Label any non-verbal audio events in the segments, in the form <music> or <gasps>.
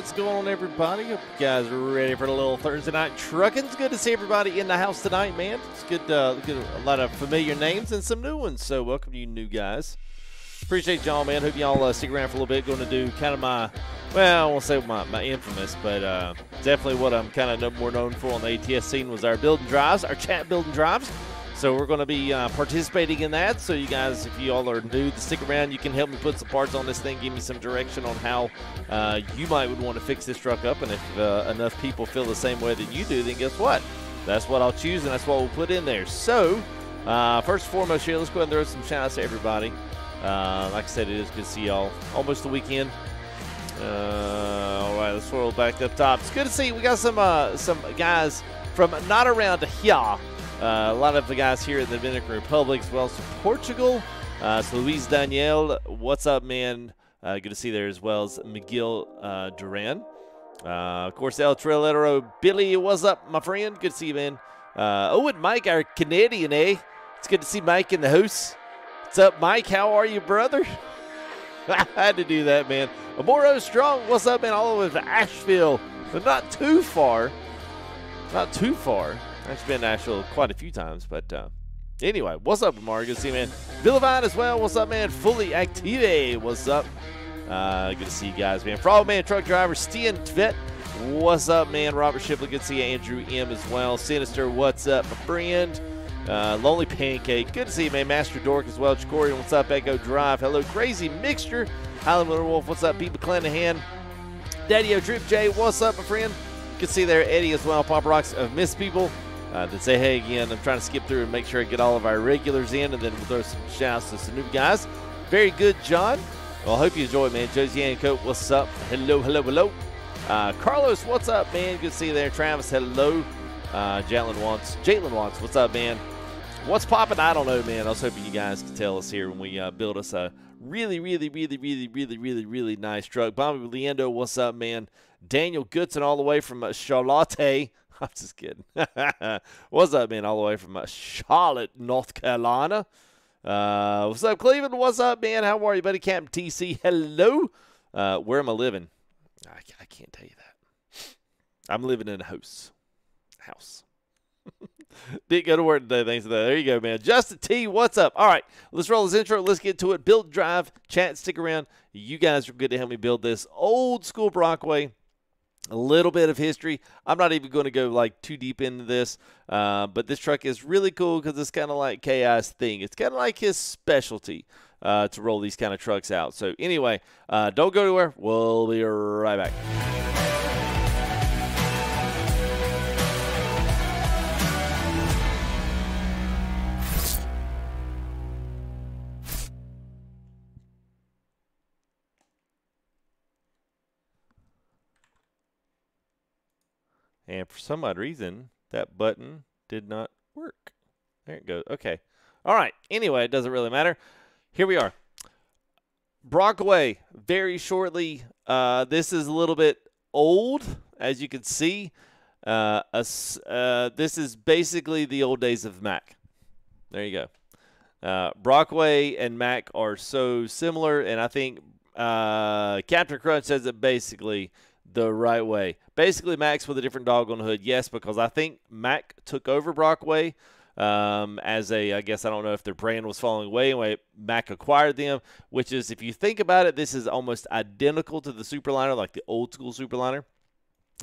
What's going on, everybody? Hope you guys are ready for the little Thursday night trucking. It's good to see everybody in the house tonight, man. It's good, uh, good a lot of familiar names and some new ones. So, welcome to you new guys. Appreciate y'all, man. Hope y'all uh, stick around for a little bit. Going to do kind of my, well, I won't say my, my infamous, but uh, definitely what I'm kind of more known for on the ATS scene was our building drives, our chat building drives. So we're going to be uh, participating in that. So you guys, if you all are new to stick around, you can help me put some parts on this thing, give me some direction on how uh, you might would want to fix this truck up. And if uh, enough people feel the same way that you do, then guess what? That's what I'll choose, and that's what we'll put in there. So uh, first and foremost here, let's go ahead and throw some shout outs to everybody. Uh, like I said, it is good to see y'all. Almost the weekend. Uh, all right, let's roll back up top. It's good to see we got some some guys from not around here a lot of the guys here in the Dominican Republic as well as Portugal. Uh, so Luis Daniel, what's up, man? Uh, good to see there as well as Miguel uh, Duran. Uh, of course, El Trillero, Billy, what's up, my friend? Good to see you, man. Uh, oh, and Mike, our Canadian, eh? It's good to see Mike in the house. What's up, Mike? How are you, brother? <laughs> I had to do that, man. Amoro Strong, what's up, man? All the way to Asheville, but not too far. Not too far. I've been Asheville quite a few times, but uh, anyway, what's up, Amari? Good to see you, man. Villavine as well. What's up, man? Fully Active. What's up? Uh, good to see you guys, man. Frog Man Truck Driver, Stian Tvet. What's up, man? Robert Shipley. Good to see you. Andrew M as well. Sinister, what's up, my friend? Uh, Lonely Pancake. Good to see you, man. Master Dork as well. Chicorian, what's up? Echo Drive. Hello, Crazy Mixture. Highland Wolf, what's up? Pete McClanahan. Daddy O Drip J, what's up, my friend? Good to see you there. Eddie as well. Pop Rocks of Miss People uh, that say hey again. I'm trying to skip through and make sure I get all of our regulars in, and then we'll throw some shouts to some new guys. Very good, John. Well, I hope you enjoy man. Josie Ancoat, what's up? Hello, hello, hello. Uh, Carlos, what's up, man? Good to see you there. Travis, hello. Uh, Jalen wants, Jalen wants, what's up, man? What's popping? I don't know, man. I was hoping you guys could tell us here when we uh, build us a really, really, really, really, really, really, really nice truck. Bobby Leando, what's up, man? Daniel Goodson, all the way from Charlotte. <laughs> I'm just kidding. <laughs> what's up, man? All the way from uh, Charlotte, North Carolina. Uh, what's up, Cleveland? What's up, man? How are you, buddy? Camp TC, hello. Uh, where am I living? I, I can't tell you that. I'm living in a house. House. <laughs> Didn't go to work today, thanks to that. There you go, man. Justin T, what's up? All right, let's roll this intro. Let's get to it. Build, drive, chat, stick around. You guys are good to help me build this old school Brockway a little bit of history. I'm not even going to go like too deep into this, uh, but this truck is really cool because it's kind of like Chaos thing. It's kind of like his specialty uh, to roll these kind of trucks out. So anyway, uh, don't go anywhere. We'll be right back. And for some odd reason, that button did not work. There it goes. Okay. All right. Anyway, it doesn't really matter. Here we are. Brockway, very shortly. Uh, this is a little bit old, as you can see. Uh, uh, this is basically the old days of Mack. There you go. Uh, Brockway and Mack are so similar, and I think uh, Captain Crunch says it basically the right way. Basically, Max with a different dog on the hood. Yes, because I think Mack took over Brockway um, as a, I guess I don't know if their brand was falling away. Anyway, Mack acquired them, which is, if you think about it, this is almost identical to the Superliner, like the old school Superliner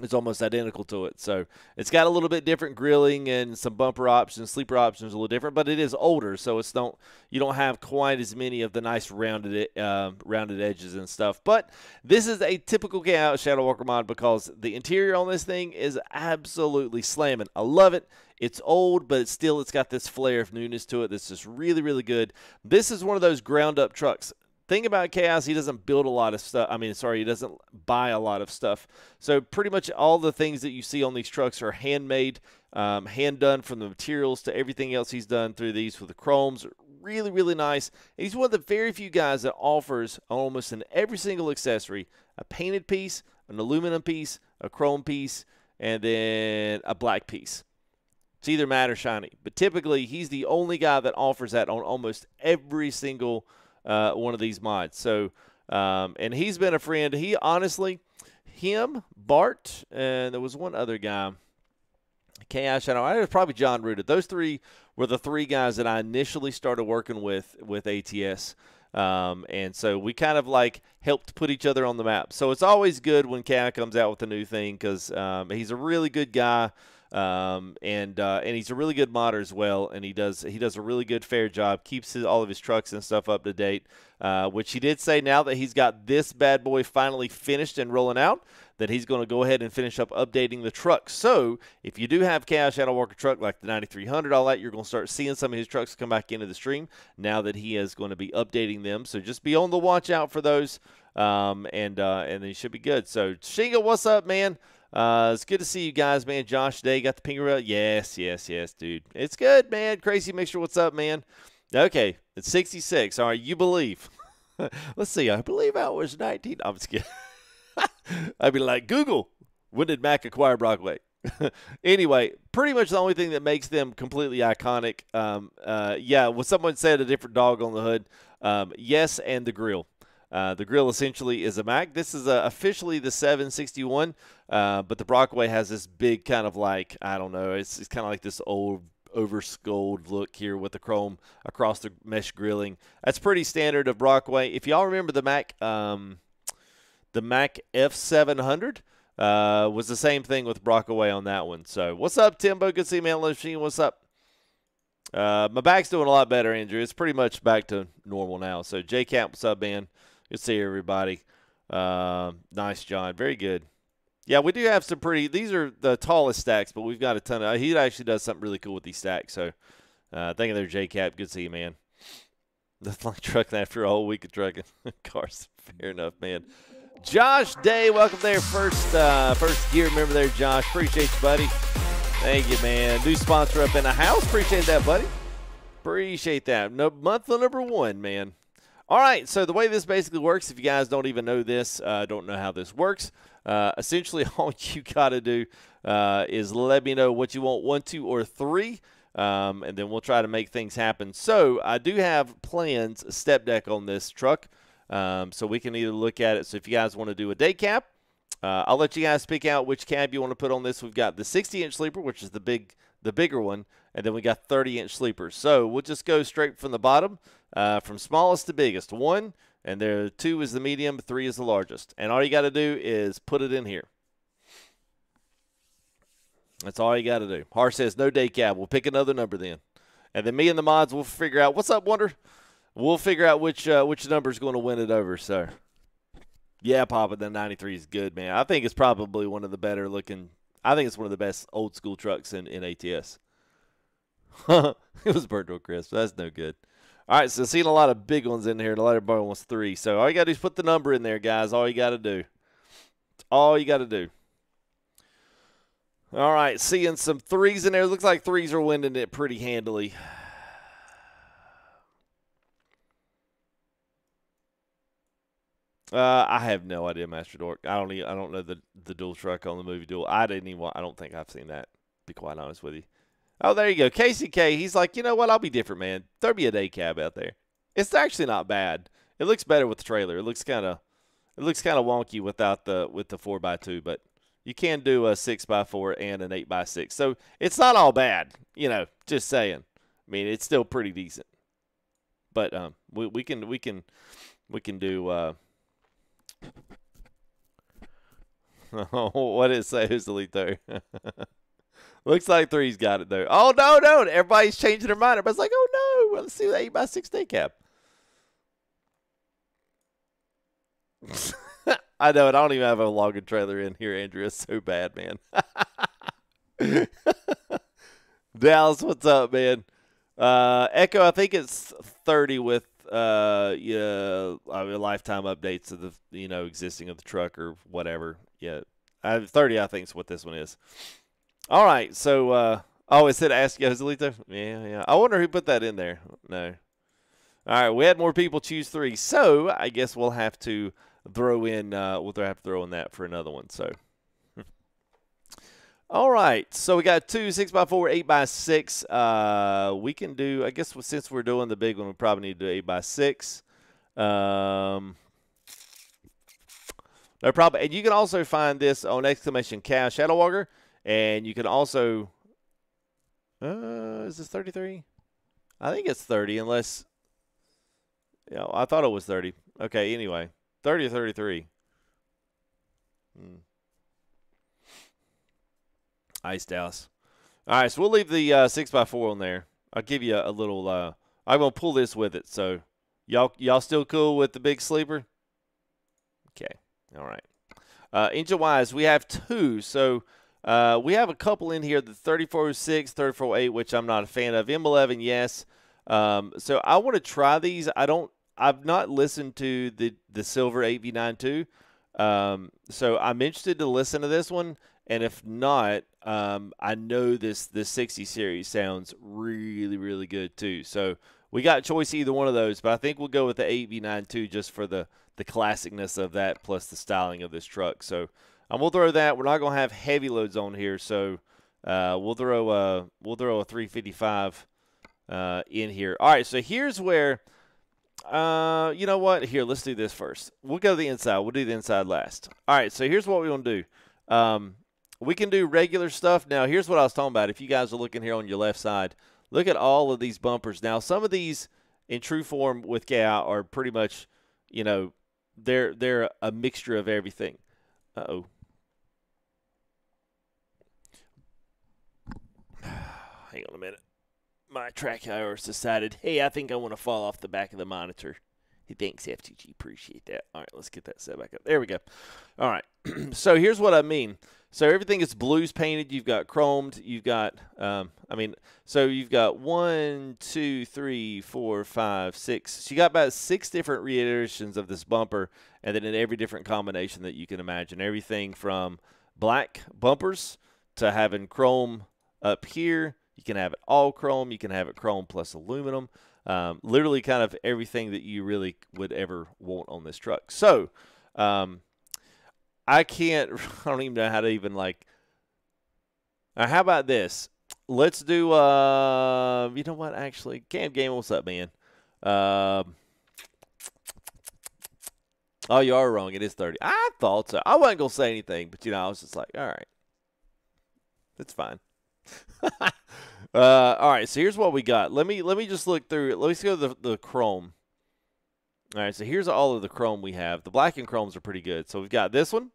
it's almost identical to it. So it's got a little bit different grilling and some bumper options, sleeper options a little different, but it is older, so it's don't you don't have quite as many of the nice rounded uh, rounded edges and stuff. But this is a typical Shadow Walker mod because the interior on this thing is absolutely slamming. I love it. It's old, but it's still it's got this flair of newness to it. This is really really good. This is one of those ground up trucks thing about Chaos, he doesn't build a lot of stuff. I mean, sorry, he doesn't buy a lot of stuff. So pretty much all the things that you see on these trucks are handmade, um, hand done from the materials to everything else he's done through these with the chromes. Really, really nice. He's one of the very few guys that offers almost in every single accessory a painted piece, an aluminum piece, a chrome piece, and then a black piece. It's either matte or shiny. But typically, he's the only guy that offers that on almost every single uh, one of these mods. So Um, and he's been a friend. He honestly, him, Bart, and there was one other guy. I know. I was probably John Ruda. Those three were the three guys that I initially started working with with ATS. Um, and so we kind of like helped put each other on the map. So it's always good when Cat comes out with a new thing because um, he's a really good guy. Um, and uh, and he's a really good modder as well, and he does he does a really good fair job. Keeps his, all of his trucks and stuff up to date. Uh, which he did say now that he's got this bad boy finally finished and rolling out, that he's going to go ahead and finish up updating the truck. So if you do have Ki's Shadow Walker truck like the 9300, all that, you're going to start seeing some of his trucks come back into the stream now that he is going to be updating them. So just be on the watch out for those, um, and uh, and they should be good. So Shinga, what's up, man? Uh, it's good to see you guys, man. Josh Day got the pinger. Yes, yes, yes, dude. It's good, man. Crazy Mixture, what's up, man? Okay, it's 66. All right, you believe. <laughs> Let's see. I believe I was 19. I'm just kidding. <laughs> I'd be like, Google, when did Mack acquire Brockway? <laughs> anyway, pretty much the only thing that makes them completely iconic. Um, uh, yeah, when someone said a different dog on the hood, um, yes, and the grill. Uh, the grill essentially is a Mack. This is uh, officially the 761, uh, but the Brockway has this big kind of like I don't know. It's, it's kind of like this old oversculled look here with the chrome across the mesh grilling. That's pretty standard of Brockway. If y'all remember the Mack, um, the Mack F700 uh, was the same thing with Brockway on that one. So what's up, Timbo? Good to see you, man. Machine, what's up? My back's doing a lot better, Andrew. It's pretty much back to normal now. So J Camp, what's up, man? Good to see everybody. Uh, nice, John. Very good. Yeah, we do have some pretty. These are the tallest stacks, but we've got a ton of. He actually does something really cool with these stacks. So, uh, thank you there, J Cap. Good to see you, man. <laughs> Nothing like trucking after a whole week of trucking <laughs> cars. Fair enough, man. Josh Day, welcome there. First, uh, first gear member there, Josh. Appreciate you, buddy. Thank you, man. New sponsor up in the house. Appreciate that, buddy. Appreciate that. No, month number one, man. All right, so the way this basically works, if you guys don't even know this, uh, don't know how this works, uh, essentially <laughs> all you got to do uh, is let me know what you want, one, two, or three, um, and then we'll try to make things happen. So I do have plans, step deck on this truck, um, so we can either look at it. So if you guys want to do a day cab, uh, I'll let you guys pick out which cab you want to put on this. We've got the 60-inch sleeper, which is the big, the bigger one, and then we got 30-inch sleepers. So we'll just go straight from the bottom uh, from smallest to biggest. One, and there two is the medium, three is the largest. And all you got to do is put it in here. That's all you got to do. Har says no day cab. We'll pick another number then, and then me and the mods will figure out what's up, Wonder. We'll figure out which uh, which number is going to win it over. So, yeah, Papa, the '93 is good, man. I think it's probably one of the better looking. I think it's one of the best old school trucks in in ATS. <laughs> it was burnt to a crisp. That's no good. All right, so seeing a lot of big ones in here, lot of everybody wants three. So all you got to do is put the number in there, guys. All you got to do. all you got to do. All right, seeing some threes in there. Looks like threes are winning it pretty handily. Uh, I have no idea, Master Dork. I don't. Even, I don't know the the dual truck on the movie duel. I didn't even. I don't think I've seen that. Be quite honest with you. Oh, there you go. KCK, he's like, you know what? I'll be different, man. There'll be a day cab out there. It's actually not bad. It looks better with the trailer. It looks kind of, it looks kind of wonky without the with the four x two, but you can do a six x four and an eight x six. So it's not all bad. You know, just saying. I mean, it's still pretty decent. But um, we we can we can we can do. Uh, <laughs> what it say? Who's the lead there? <laughs> Looks like three's got it though. Oh no, no! Everybody's changing their mind. Everybody's like, oh no, let's see that eight by six day cab. <laughs> I know, and I don't even have a logging trailer in here, Andrew. It's so bad, man. <laughs> Dallas, what's up, man? Uh, Echo, I think it's thirty with uh, yeah, I mean, lifetime updates of the you know existing of the truck or whatever. Yeah, I, thirty, I think is what this one is. All right, so uh, oh, it said ask Joselito. Yeah, yeah. I wonder who put that in there. No. All right, we had more people choose three, so I guess we'll have to throw in. Uh, we'll have to throw in that for another one. So. <laughs> All right, so we got two six by four, eight by six. Uh, we can do. I guess since we're doing the big one, we probably need to do eight by six. Um, no problem. And you can also find this on exclamation cash Shadow Walker, and you can also. Uh, is this 33? I think it's 30, unless. Yeah, I thought it was 30. Okay, anyway, 30 or 33. Hmm. Ice Dallas. All right, so we'll leave the uh, six x four on there. I'll give you a, little. Uh, I'm gonna pull this with it. So y'all y'all still cool with the big sleeper? Okay. All right. Uh, engine wise, we have two. So uh, we have a couple in here: the 3406, 3408, which I'm not a fan of. M11, yes. Um, so I want to try these. I don't. I've not listened to the the Silver 8v92. Um, so I'm interested to listen to this one, and if not, um, I know this this 60 series sounds really really good too. So we got choice either one of those, but I think we'll go with the 8v92 just for the the classicness of that plus the styling of this truck. So um, we'll throw that. We're not gonna have heavy loads on here, so uh, we'll throw a we'll throw a 355 uh, in here. All right, so here's where uh, you know what? Here, let's do this first. We'll go to the inside. We'll do the inside last. All right, so here's what we want to do. Um, we can do regular stuff. Now, here's what I was talking about. If you guys are looking here on your left side, look at all of these bumpers. Now, some of these in true form with KI are pretty much, you know, they're they're a mixture of everything. Uh oh. Hang on a minute my Track IR decided, hey, I think I want to fall off the back of the monitor. Thanks, FTG. Appreciate that. All right, let's get that set back up. There we go. All right. <clears throat> so here's what I mean. So everything is blues painted. You've got chromed. You've got, um, I mean, so you've got one, two, three, four, five, six. So you got about six different reiterations of this bumper, and then in every different combination that you can imagine. Everything from black bumpers to having chrome up here you can have it all chrome. You can have it chrome plus aluminum. Um, literally, kind of everything that you really would ever want on this truck. So, um, I can't. <laughs> I don't even know how to even like. Uh, how about this? Let's do. Uh, you know what? Actually, Cam Game, what's up, man? Um, oh, you are wrong. It is thirty. I thought so. I wasn't gonna say anything, but you know, I was just like, all right, it's fine. <laughs> uh, all right, so here's what we got. Let me let me just look through. Let me go to the, the chrome. All right, so here's all of the chrome we have. The black and chromes are pretty good. So we've got this one,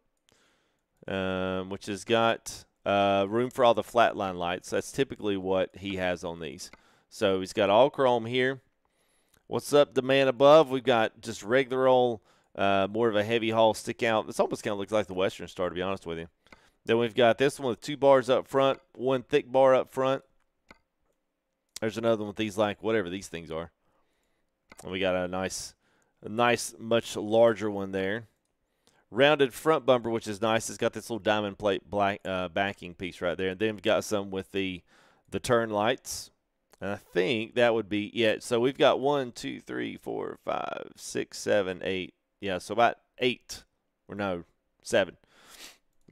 um, which has got uh, room for all the flatline lights. That's typically what he has on these. So he's got all chrome here. What's up, the man above? We've got just regular old, uh, more of a heavy haul stick out. This almost kind of looks like the Western Star, to be honest with you. Then we've got this one with two bars up front, one thick bar up front. There's another one with these like whatever these things are. And we got a nice, a nice, much larger one there. Rounded front bumper, which is nice. It's got this little diamond plate black uh, backing piece right there. And then we've got some with the the turn lights. And I think that would be it. So we've got one, two, three, four, five, six, seven, eight. Yeah, so about eight. Or no, seven.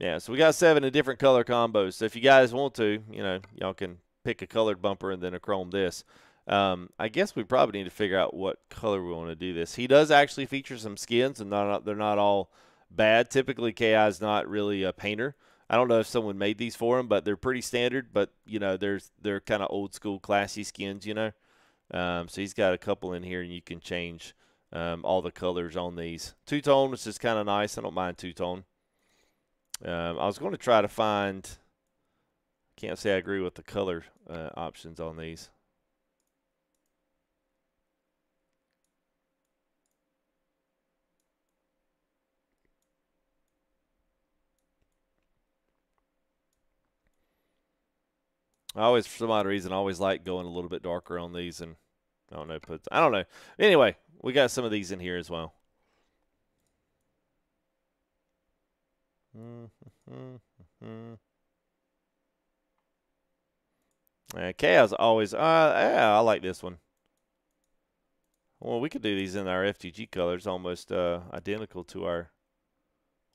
Yeah, so we got seven in different color combos. So if you guys want to, you know, y'all can pick a colored bumper and then a chrome this. Um, I guess we probably need to figure out what color we want to do this. He does actually feature some skins, and not, they're not all bad. Typically, Ki is not really a painter. I don't know if someone made these for him, but they're pretty standard. But you know, there's they're kind of old school, classy skins. You know, um, so he's got a couple in here, and you can change um, all the colors on these. Two tone, which is kind of nice. I don't mind two tone. Um, I was going to try to find. Can't say I agree with the color uh, options on these. I always, for some odd reason, I always like going a little bit darker on these, and I don't know, put I don't know. Anyway, we got some of these in here as well. Uh, Chaos always. Uh, yeah, I like this one. Well, we could do these in our FTG colors, almost uh, identical to our.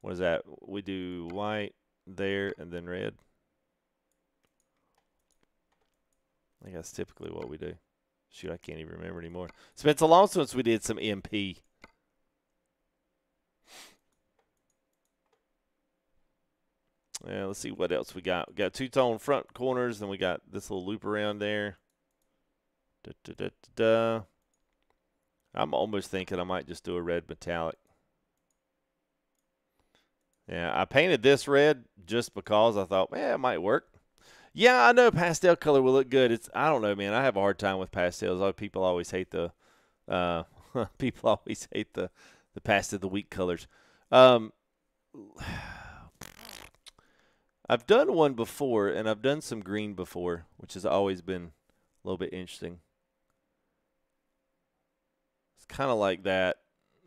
What is that? We do white there and then red. I think that's typically what we do. Shoot, I can't even remember anymore. It's been so long since we did some MP. Yeah, let's see what else we got. We got two tone front corners, then we got this little loop around there. Da, da, da, I'm almost thinking I might just do a red metallic. Yeah, I painted this red just because I thought, man, it might work. Yeah, I know pastel color will look good. It's I don't know, man. I have a hard time with pastels. People always hate the uh, <laughs> people always hate the the past of the weak colors. Um, I've done one before, and I've done some green before, which has always been a little bit interesting. It's kind of like that.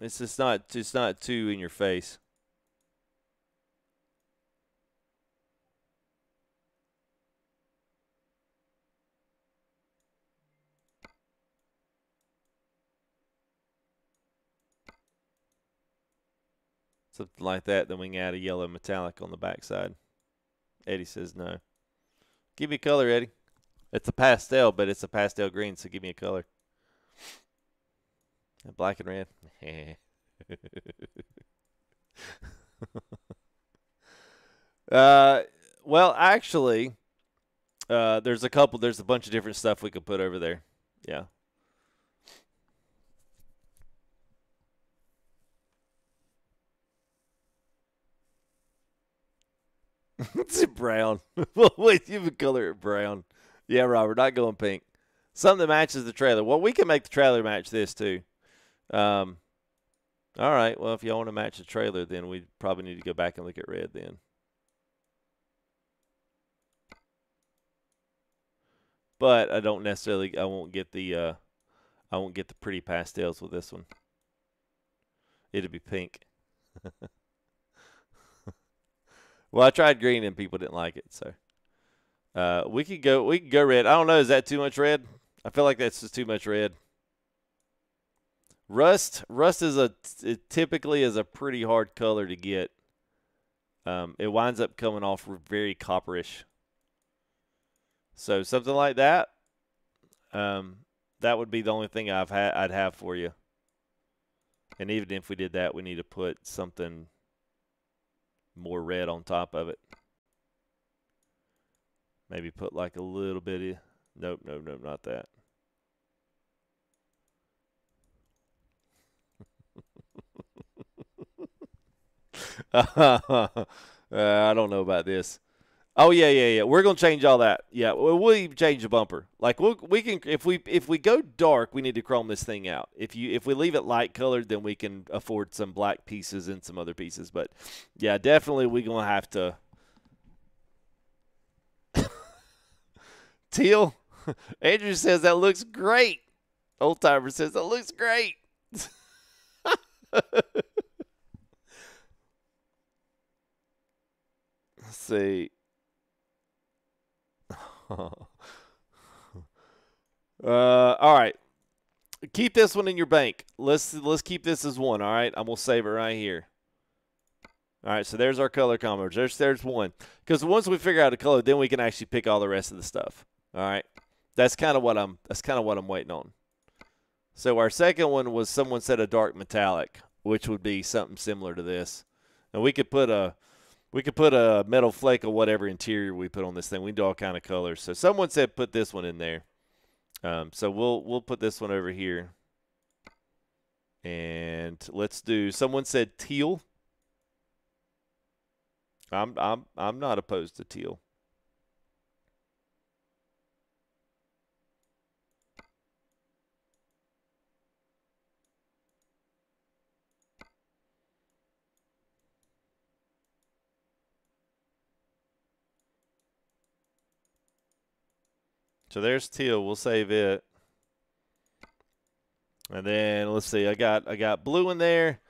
It's just not it's not too in your face. Something like that, then we can add a yellow metallic on the backside. Eddie says no. Give me a color, Eddie. It's a pastel, but it's a pastel green, so give me a color. Black and red. <laughs> uh, well, actually, uh, there's a couple. There's a bunch of different stuff we could put over there. Yeah. <laughs> it's brown. <laughs> wait, you would color it brown. Yeah, Robert, not going pink. Something that matches the trailer. Well, we can make the trailer match this too. Um, all right. Well, if y'all want to match the trailer, then we probably need to go back and look at red then. But I don't necessarily. I won't get the. Uh, I won't get the pretty pastels with this one. It'll be pink. <laughs> Well, I tried green and people didn't like it, so uh, we could go. We could go red. I don't know. Is that too much red? I feel like that's just too much red. Rust. Rust is a typically is a pretty hard color to get. Um, it winds up coming off very copperish. So something like that. Um, that would be the only thing I've had I'd have for you. And even if we did that, we need to put something more red on top of it. Maybe put like a little bit of, nope, nope, nope, not that. <laughs> uh, I don't know about this. Oh yeah, yeah, yeah. We're gonna change all that. Yeah, we'll, even change the bumper. Like we we'll, we can if we if we go dark, we need to chrome this thing out. If you if we leave it light colored, then we can afford some black pieces and some other pieces. But yeah, definitely we're gonna have to. <laughs> Teal, <laughs> Andrew says that looks great. Old timer says that looks great. <laughs> Let's see. <laughs> uh, all right. Keep this one in your bank. Let's let's keep this as one. All right, I'm gonna save it right here. All right, so there's our color combos. There's there's one. Because once we figure out a color, then we can actually pick all the rest of the stuff. All right, that's kind of what I'm that's kind of what I'm waiting on. So our second one was someone said a dark metallic, which would be something similar to this, and we could put a we could put a metal flake or whatever interior we put on this thing. We can do all kind of colors. So someone said put this one in there. Um, so we'll we'll put this one over here. And let's do someone said teal. I'm I'm I'm not opposed to teal. So there's teal. We'll save it. And then let's see. I got I got blue in there.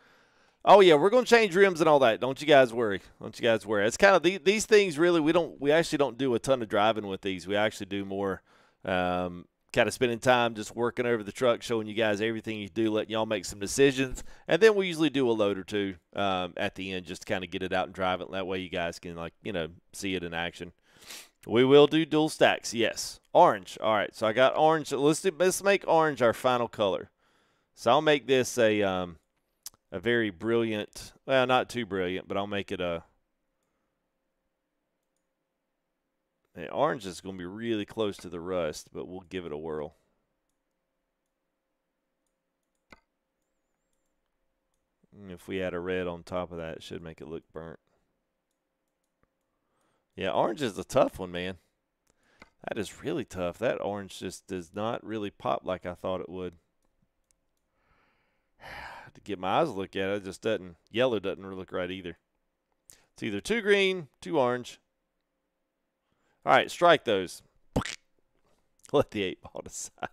Oh yeah, we're gonna change rims and all that. Don't you guys worry. Don't you guys worry. It's kind of the, these things. Really, we don't. We actually don't do a ton of driving with these. We actually do more. Um, kind of spending time just working over the truck, showing you guys everything you do, letting y'all make some decisions, and then we usually do a load or two um, at the end just to kind of get it out and drive it. That way, you guys can like you know see it in action. We will do dual stacks, yes. Orange. All right, so I got orange. Let's do, let's make orange our final color. So I'll make this a um, a very brilliant. Well, not too brilliant, but I'll make it a orange is going to be really close to the rust, but we'll give it a whirl. If we add a red on top of that, it should make it look burnt. Yeah, orange is a tough one, man. That is really tough. That orange just does not really pop like I thought it would. <sighs> to get my eyes to look at it, it just doesn't. Yellow doesn't really look right either. It's either too green, too orange. All right, strike those. <laughs> Let the eight ball <laughs> decide.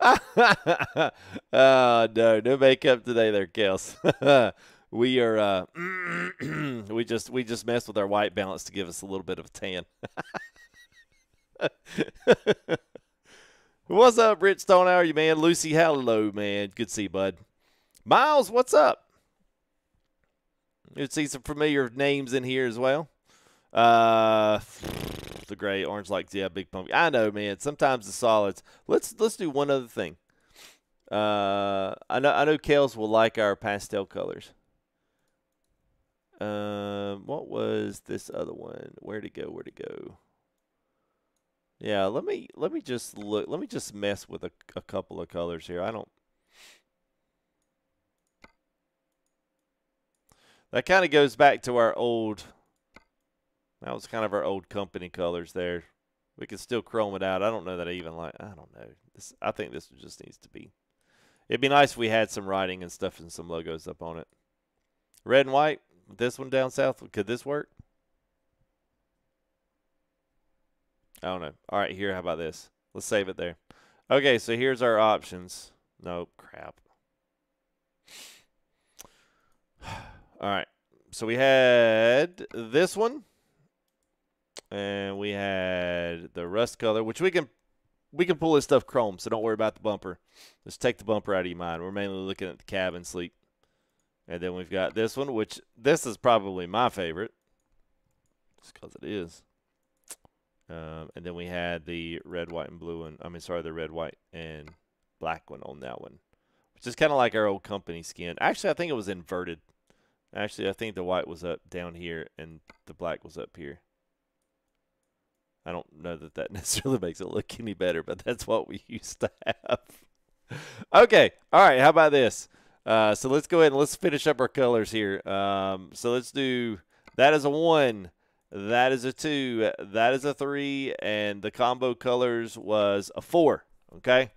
oh <laughs> no, no makeup today, there, Kels. We are uh, <clears throat> we just we just messed with our white balance to give us a little bit of tan. <laughs> what's up, Rich Stone? How are you, man? Lucy, hello, man. Good to see you, bud. Miles, what's up? You see some familiar names in here as well. Uh, <sighs> the gray, orange, like yeah, big pumpkin. I know, man. Sometimes the solids. Let's let's do one other thing. Uh, I know I know Kels will like our pastel colors. Um, what was this other one? Where'd it go? Where'd it go? Yeah, let me let me just look. Let me just mess with a, a couple of colors here. I don't. That kind of goes back to our old. That was kind of our old company colors there. We can still chrome it out. I don't know that I even like. I don't know. This. I think this just needs to be. It'd be nice if we had some writing and stuff and some logos up on it. Red and white. This one down south, could this work? I don't know. All right, here, how about this? Let's save it there. Okay, so here's our options. Nope, crap. <sighs> All right, so we had this one, and we had the rust color, which we can we can pull this stuff chrome, so don't worry about the bumper. Just take the bumper out of your mind. We're mainly looking at the cabin sleep. And then we've got this one, which this is probably my favorite, just because it is. Um, and then we had the red, white, and blue one. I mean, sorry, the red, white, and black one on that one, which is kind of like our old company skin. Actually, I think it was inverted. Actually, I think the white was up down here and the black was up here. I don't know that that <laughs> necessarily makes it look any better, but that's what we <laughs> used to have. okay, all right. How about this? Uh, so let's go ahead and let's finish up our colors here. Um, so let's do that is a one, that is a two, that is a three, and the combo colors was a four. Okay,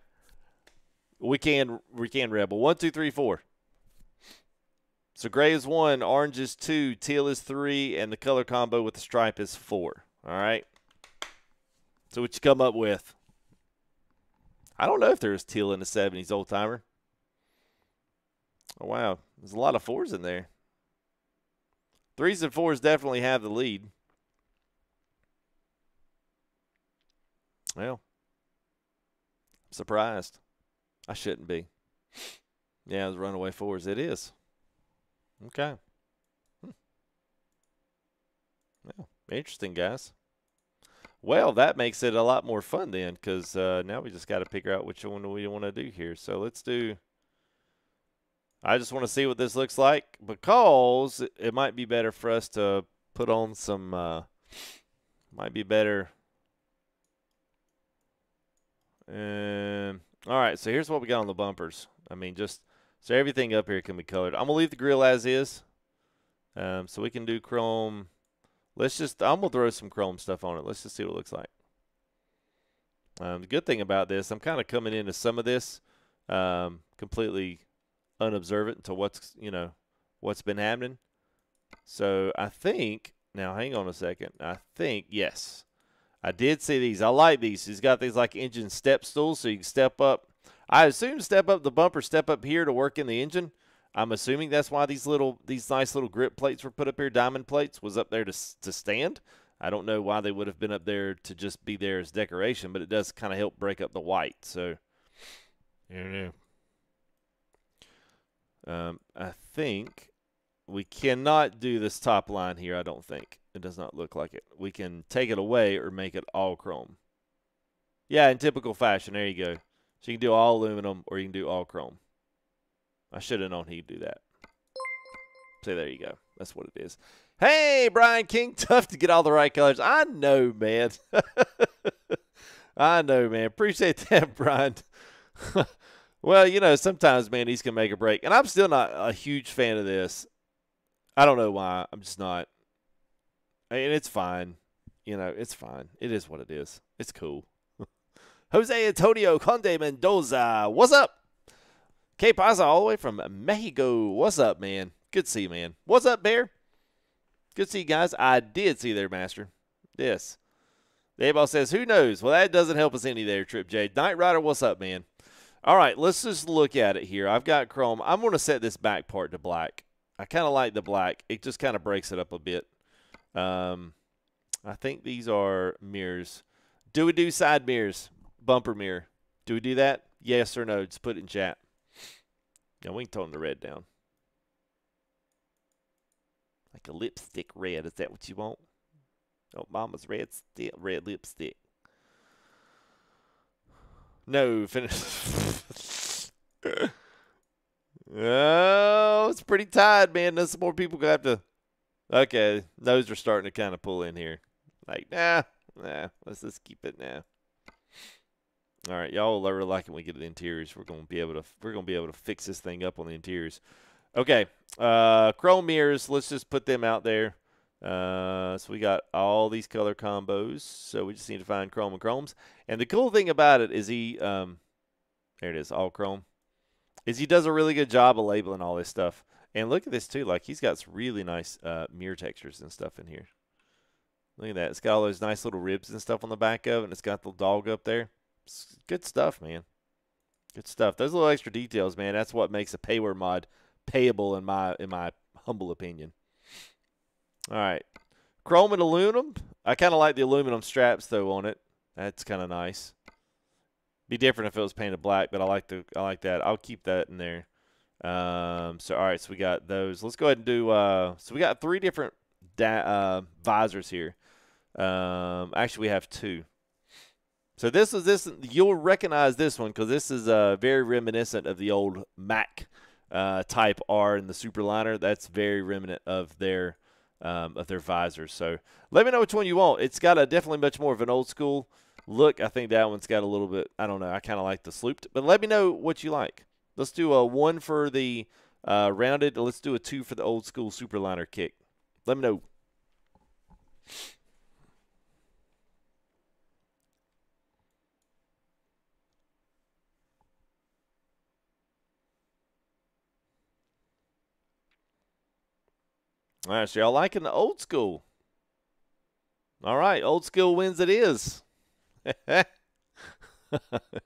we can we can rebel one, two, three, four. So gray is one, orange is two, teal is three, and the color combo with the stripe is four. All right. So what you come up with? I don't know if there's teal in the 70s old timer. Oh, wow. There's a lot of fours in there. Threes and fours definitely have the lead. Well, I'm surprised. I shouldn't be. Yeah, it's runaway fours. It is. Okay. Hmm. Well, interesting, guys. Well, that makes it a lot more fun then, because uh, now we just got to figure out which one we want to do here. So let's do I just want to see what this looks like because it might be better for us to put on some, uh, might be better. And all right, so here's what we got on the bumpers. I mean, just so everything up here can be colored. I'm gonna leave the grill as is, um, so we can do chrome. Let's just, I'm gonna throw some chrome stuff on it. Let's just see what it looks like. Um, the good thing about this, I'm kind of coming into some of this um, completely unobservant to what's you know what's been happening. So I think now hang on a second. I think yes, I did see these. I like these. He's got these like engine step stools, so you can step up. I assume step up the bumper, step up here to work in the engine. I'm assuming that's why these little these nice little grip plates were put up here. Diamond plates was up there to to stand. I don't know why they would have been up there to just be there as decoration, but it does kind of help break up the white. So, don't know. Um, I think we cannot do this top line here, I don't think. It does not look like it. We can take it away or make it all chrome. Yeah, in typical fashion. There you go. So you can do all aluminum or you can do all chrome. I should have known he'd do that. So there you go. That's what it is. Hey, Brian King, <laughs> tough to get all the right colors. I know, man. <laughs> I know, man. Appreciate that, <laughs> Brian. Well, you know, sometimes, man, he's going to make a break. And I'm still not a huge fan of this. I don't know why. I'm just not. And it's fine. You know, it's fine. It is what it is. It's cool. <laughs> Jose Antonio Conde Mendoza. What's up? K Paza all the way from Mexico. What's up, man? Good to see you, man. What's up, Bear? Good to see you guys. I did see their master. Yes. The A-ball says, who knows? Well, that doesn't help us any there, Trip J. Knight Rider, what's up, man? All right, let's just look at it here. I've got Chrome. I'm going to set this back part to black. I kind of like the black. It just kind of breaks it up a bit. Um, I think these are mirrors. Do we do side mirrors? Bumper mirror. Do we do that? Yes or no? Just put it in chat. Yeah, we can tone the red down. Like a lipstick red. Is that what you want? Oh, mama's red red lipstick. No, finish. <laughs> oh, it's pretty tied, man. There's some more people gonna have to. Okay, those are starting to kind of pull in here. Like, nah, nah. Let's just keep it now. All right, y'all will really like it when we get to the interiors. We're gonna be able to we're gonna be able to fix this thing up on the interiors. Okay, uh, chrome mirrors. Let's just put them out there. Uh, so we got all these color combos. So we just need to find chrome and chromes. And the cool thing about it is he, um, there it is, all chrome, is he does a really good job of labeling all this stuff. And look at this too, like he's got some really nice uh, mirror textures and stuff in here. Look at that. It's got all those nice little ribs and stuff on the back of it, and it's got the dog up there. It's good stuff, man. Good stuff. Those little extra details, man, that's what makes a payware mod payable in my in my humble opinion. All right. Chrome and aluminum. I kind of like the aluminum straps though on it. That's kind of nice. Be different if it was painted black, but I like the I like that. I'll keep that in there. Um, so all right, so we got those. Let's go ahead and do. Uh, so we got three different uh, visors here. Um, actually, we have two. So this is this. You'll recognize this one because this is uh, very reminiscent of the old Mack uh, Type R in the Superliner. That's very remnant of their um, of their visors. So let me know which one you want. It's got a definitely much more of an old school look. I think that one's got a little bit. I don't know. I kind of like the slooped, but let me know what you like. Let's do a one for the uh, rounded. Let's do a two for the old school Superliner kick. Let me know. All right, so y'all liking the old school? All right, old school wins it is.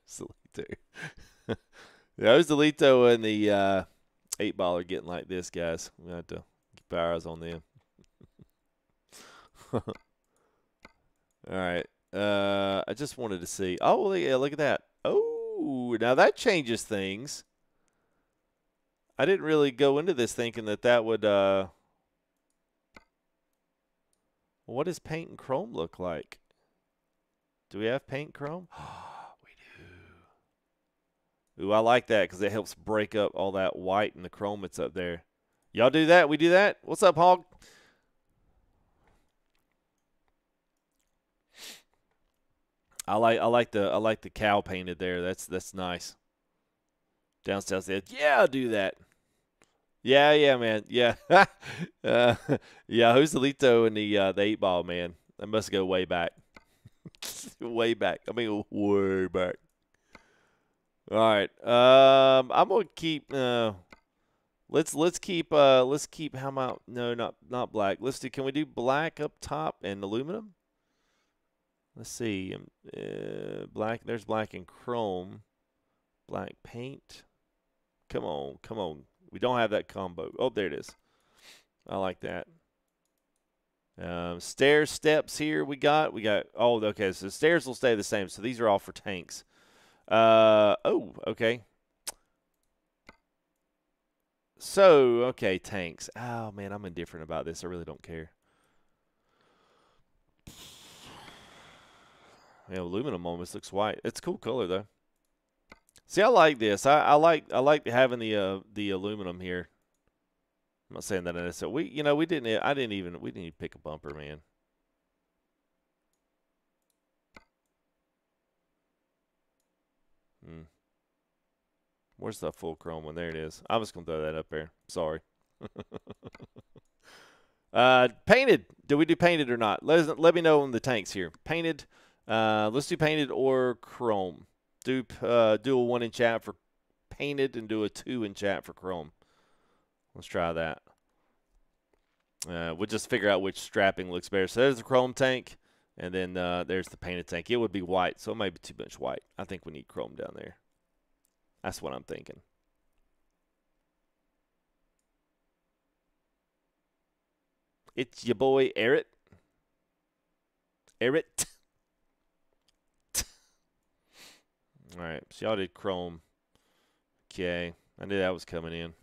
Delito. Joselito and the uh, eight ball are getting like this, guys. We have to keep our eyes on them. <laughs> All right. Uh, I just wanted to see. Oh, yeah, look at that. Oh, now that changes things. I didn't really go into this thinking that that would uh, what does paint and chrome look like? Do we have paint chrome? <gasps> we do. Ooh, I like that because it helps break up all that white and the chrome that's up there. Y'all do that? We do that? What's up, Hog? I like I like the I like the cow painted there. That's that's nice. Down south Yeah, I'll do that. Yeah, yeah, man. Yeah. <laughs> uh, <laughs> yeah, Joselito and the uh, the eight ball, man. That must go way back. <laughs> way back. I mean way back. All right. Um I'm gonna keep uh let's let's keep uh let's keep how about no not not black. Let's do can we do black up top and aluminum? Let's see. Um, uh, black there's black and chrome. Black paint. Come on, come on. We don't have that combo. Oh, there it is. I like that. Um, stairs, steps here we got. We got, oh, okay, so stairs will stay the same. So these are all for tanks. Uh, oh, okay. So, okay, tanks. Oh, man, I'm indifferent about this. I really don't care. Yeah, aluminum almost looks white. It's a cool color, though. See, I like this. I, I like I like having the uh, the aluminum here. I'm not saying that so we you know we didn't I didn't even we didn't even pick a bumper, man. Hmm. Where's the full chrome one? There it is. I was gonna throw that up there. Sorry. <laughs> uh, painted. Do we do painted or not? Let let me know in the tanks here. Painted. Uh, let's do painted or chrome. Do uh, do a one in chat for painted and do a two in chat for chrome. Let's try that. Uh, we'll just figure out which strapping looks better. So there's the chrome tank, and then uh, there's the painted tank. It would be white, so it might be too much white. I think we need chrome down there. That's what I'm thinking. It's your boy Eric. Eric. All right, so y'all did Chrome. Okay, I knew that was coming in.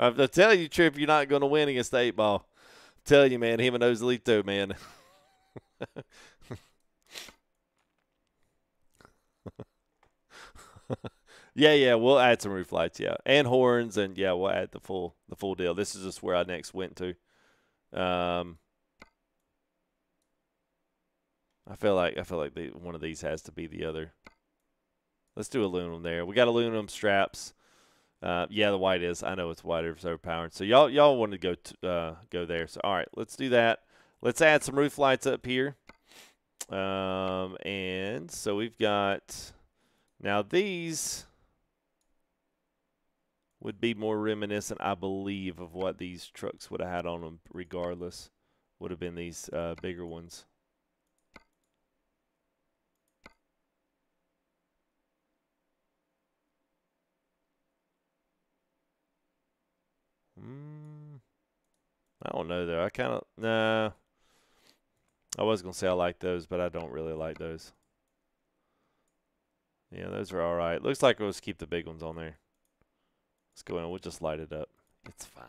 I'm telling you, Trip, you're not going to win against eight ball. I'm telling you, man, him and Joselito, man. <laughs> yeah, yeah, we'll add some roof lights, yeah, and horns, and yeah, we'll add the full the full deal. This is just where I next went to. Um, I feel like I feel like the, one of these has to be the other. Let's do aluminum there. We got aluminum straps. Uh, yeah, the white is. I know it's white it's overpowered. So y'all y'all want to go uh, go there. So all right, let's do that. Let's add some roof lights up here. Um, and so we've got now these would be more reminiscent, I believe, of what these trucks would have had on them, regardless. Would have been these uh, bigger ones. Mm, I don't know though. I kind of nah. I was gonna say I like those, but I don't really like those. Yeah, those are all right. Looks like we'll just keep the big ones on there. Let's go in. We'll just light it up. It's fine.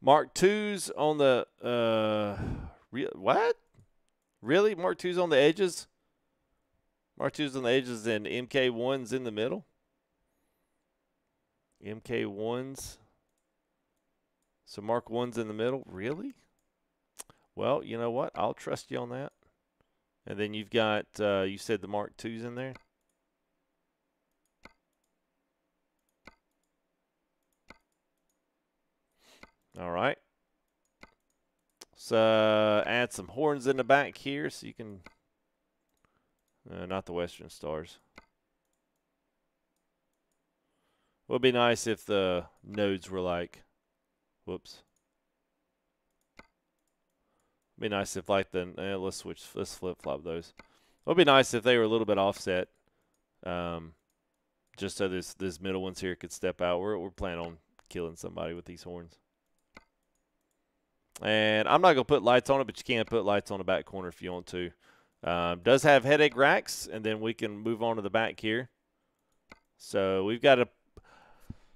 Mark twos on the uh, re- what? Really? Mark twos on the edges? Mark twos on the edges and MK ones in the middle. MK1s. So Mark 1's in the middle. Really? Well, you know what? I'll trust you on that. And then you've got, uh, you said the Mark 2's in there? All right. So add some horns in the back here so you can, uh, not the Western Stars. Would be nice if the nodes were like, whoops. Be nice if like the eh, let's switch let's flip flop those. Would be nice if they were a little bit offset, um, just so this this middle ones here could step out. We're we're planning on killing somebody with these horns. And I'm not gonna put lights on it, but you can put lights on the back corner if you want to. Um, does have headache racks, and then we can move on to the back here. So we've got a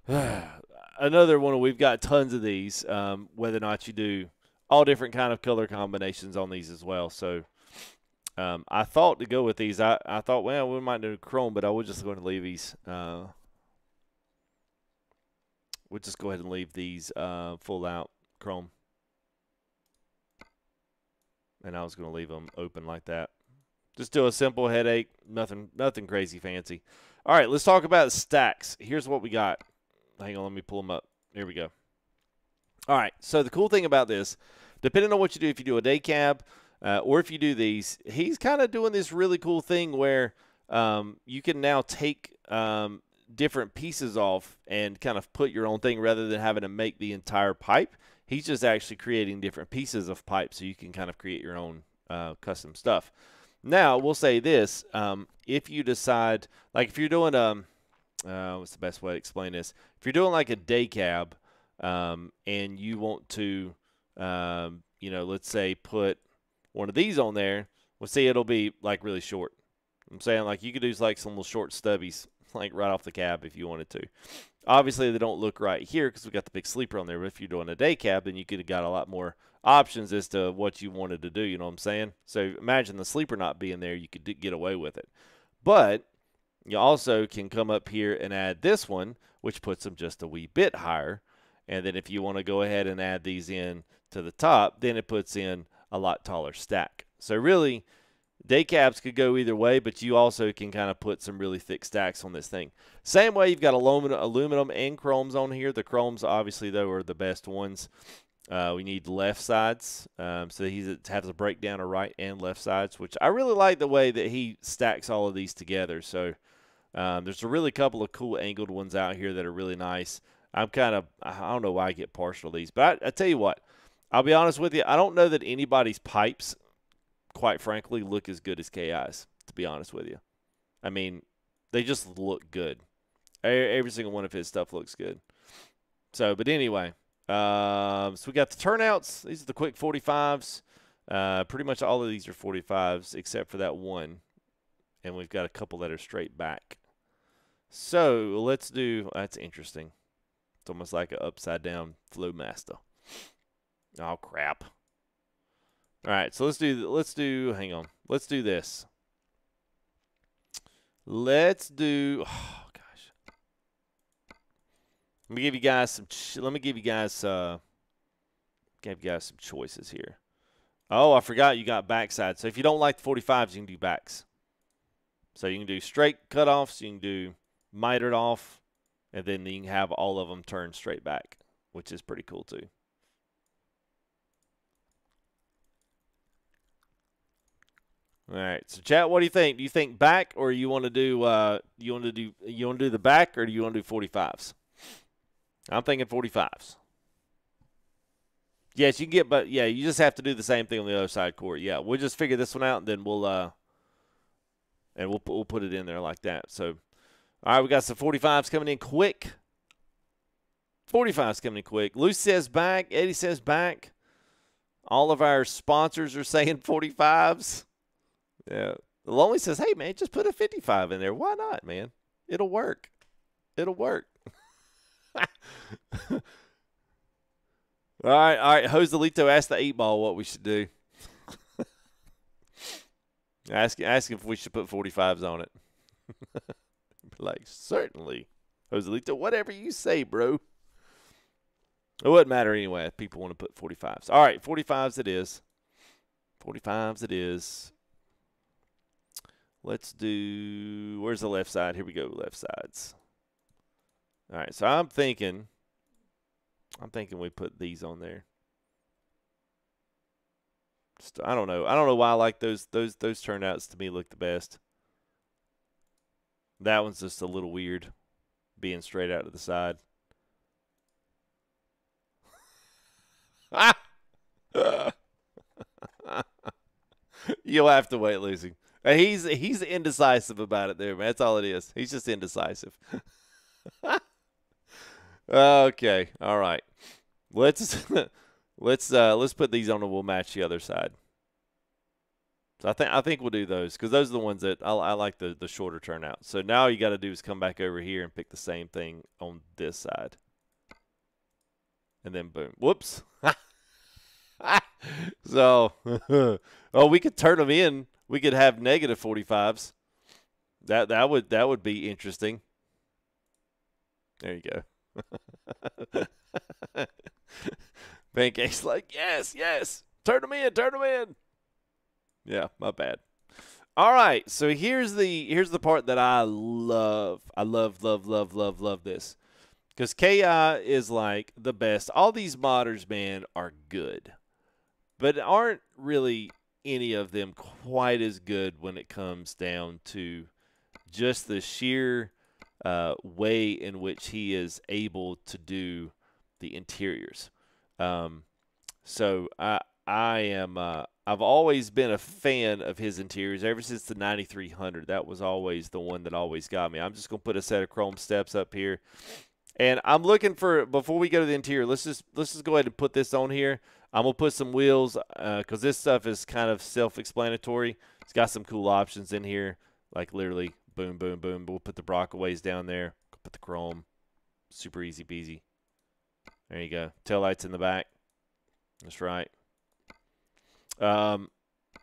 <sighs> another one. We've got tons of these. Um, whether or not you do all different kind of color combinations on these as well. So um, I thought to go with these. I, I thought, well, we might do chrome, but I was just going to leave these. Uh, we'll just go ahead and leave these uh, full out chrome. And I was going to leave them open like that. Just do a simple headache, nothing, nothing crazy fancy. All right, let's talk about stacks. Here's what we got. Hang on, let me pull them up. Here we go. All right. So the cool thing about this, depending on what you do, if you do a day cab uh, or if you do these, he's kind of doing this really cool thing where um, you can now take um, different pieces off and kind of put your own thing rather than having to make the entire pipe. He's just actually creating different pieces of pipe so you can kind of create your own uh, custom stuff. Now, we'll say this um, if you decide, like if you're doing a um, uh, what's the best way to explain this? If you're doing like a day cab um, and you want to, um, you know, let's say put one of these on there, well, see, it'll be like really short. I'm saying like you could do like some little short stubbies, <laughs> like right off the cab if you wanted to. Obviously, they don't look right here because we got the big sleeper on there. But if you're doing a day cab, then you could have got a lot more options as to what you wanted to do. You know what I'm saying? So imagine the sleeper not being there, you could get away with it. But you also can come up here and add this one, which puts them just a wee bit higher. And then if you want to go ahead and add these in to the top, then it puts in a lot taller stack. So really, day cabs could go either way, but you also can kind of put some really thick stacks on this thing. Same way you've got aluminum, aluminum and chromes on here. The chromes, obviously, though, are the best ones. Uh, we need left sides, um, so he has a breakdown of right and left sides, which I really like the way that he stacks all of these together. So um, there's a really couple of cool angled ones out here that are really nice. I'm kind of I don't know why I get partial to these, but I, I tell you what, I'll be honest with you. I don't know that anybody's pipes, quite frankly, look as good as KI's. To be honest with you, I mean, they just look good. Every single one of his stuff looks good. So, but anyway, um, so we got the turnouts. These are the quick 45s. Uh, pretty much all of these are 45s except for that one. And we've got a couple that are straight back. So let's do, that's interesting. It's almost like an upside down Flowmaster. Oh, crap. All right, so let's do, let's do, hang on. Let's do this. Let's do, oh, let me give you guys some. let me give you guys. Uh, give you guys some choices here. Oh, I forgot you got backside. So if you don't like the 45s, you can do backs. So you can do straight cutoffs. You can do mitered off, and then you can have all of them turn straight back, which is pretty cool too. All right, so chat, what do you think? Do you think back, or you want to do uh, you want to do you want to do the back, or do you want to do 45s? I'm thinking 45s. Yes, you can get, but yeah, you just have to do the same thing on the other side court. Yeah, we'll just figure this one out, and then we'll uh, and we'll we'll put it in there like that. So, all right, we got some 45s coming in quick. 45s coming in quick. Luce says back. Eddie says back. All of our sponsors are saying <laughs> 45s. Yeah. Lonely says, hey, man, just put a 55 in there. Why not, man? It'll work. It'll work. <laughs> all right, all right. Joselito asked the eight ball what we should do. Ask ask if we should put forty fives on it. <laughs> like certainly, Joselito. Whatever you say, bro. It wouldn't matter anyway if people want to put 45s. All right, 45s it is. 45s it is. Let's do, where's the left side? Here we go, left sides. All right, so I'm thinking, I'm thinking we put these on there. Just, I don't know. I don't know why I like those those those turnouts to me look the best. That one's just a little weird, being straight out to the side. <laughs> You'll have to wait, Lucy. Uh, he's he's indecisive about it there, man. That's all it is. He's just indecisive. <laughs> Okay, all right. Let's <laughs> let's uh, let's put these on and we'll match the other side. So I think I think we'll do those because those are the ones that I, I like the the shorter turnout. So now you got to do is come back over here and pick the same thing on this side, and then boom, whoops. <laughs> so, <laughs> oh, we could turn them in. We could have negative forty fives. That that would that would be interesting. There you go. <laughs> Pancake's <laughs> like, yes, yes, turn them in, turn them in. Yeah, my bad. All right, so here's the here's the part that I love. I love, love, love, love, love this. Because KI is like the best. All these modders, man, are good. But aren't really any of them quite as good when it comes down to just the sheer uh, way in which he is able to do the interiors. Um, so I I am uh, I've always been a fan of his interiors ever since the 9300. That was always the one that always got me. I'm just gonna put a set of chrome steps up here, and I'm looking for before we go to the interior. Let's just let's just go ahead and put this on here. I'm gonna put some wheels because uh, this stuff is kind of self-explanatory. It's got some cool options in here, like literally boom, boom, boom. We'll put the Brockways down there. Put the chrome. Super easy peasy. There you go. Tail lights in the back. That's right. Um,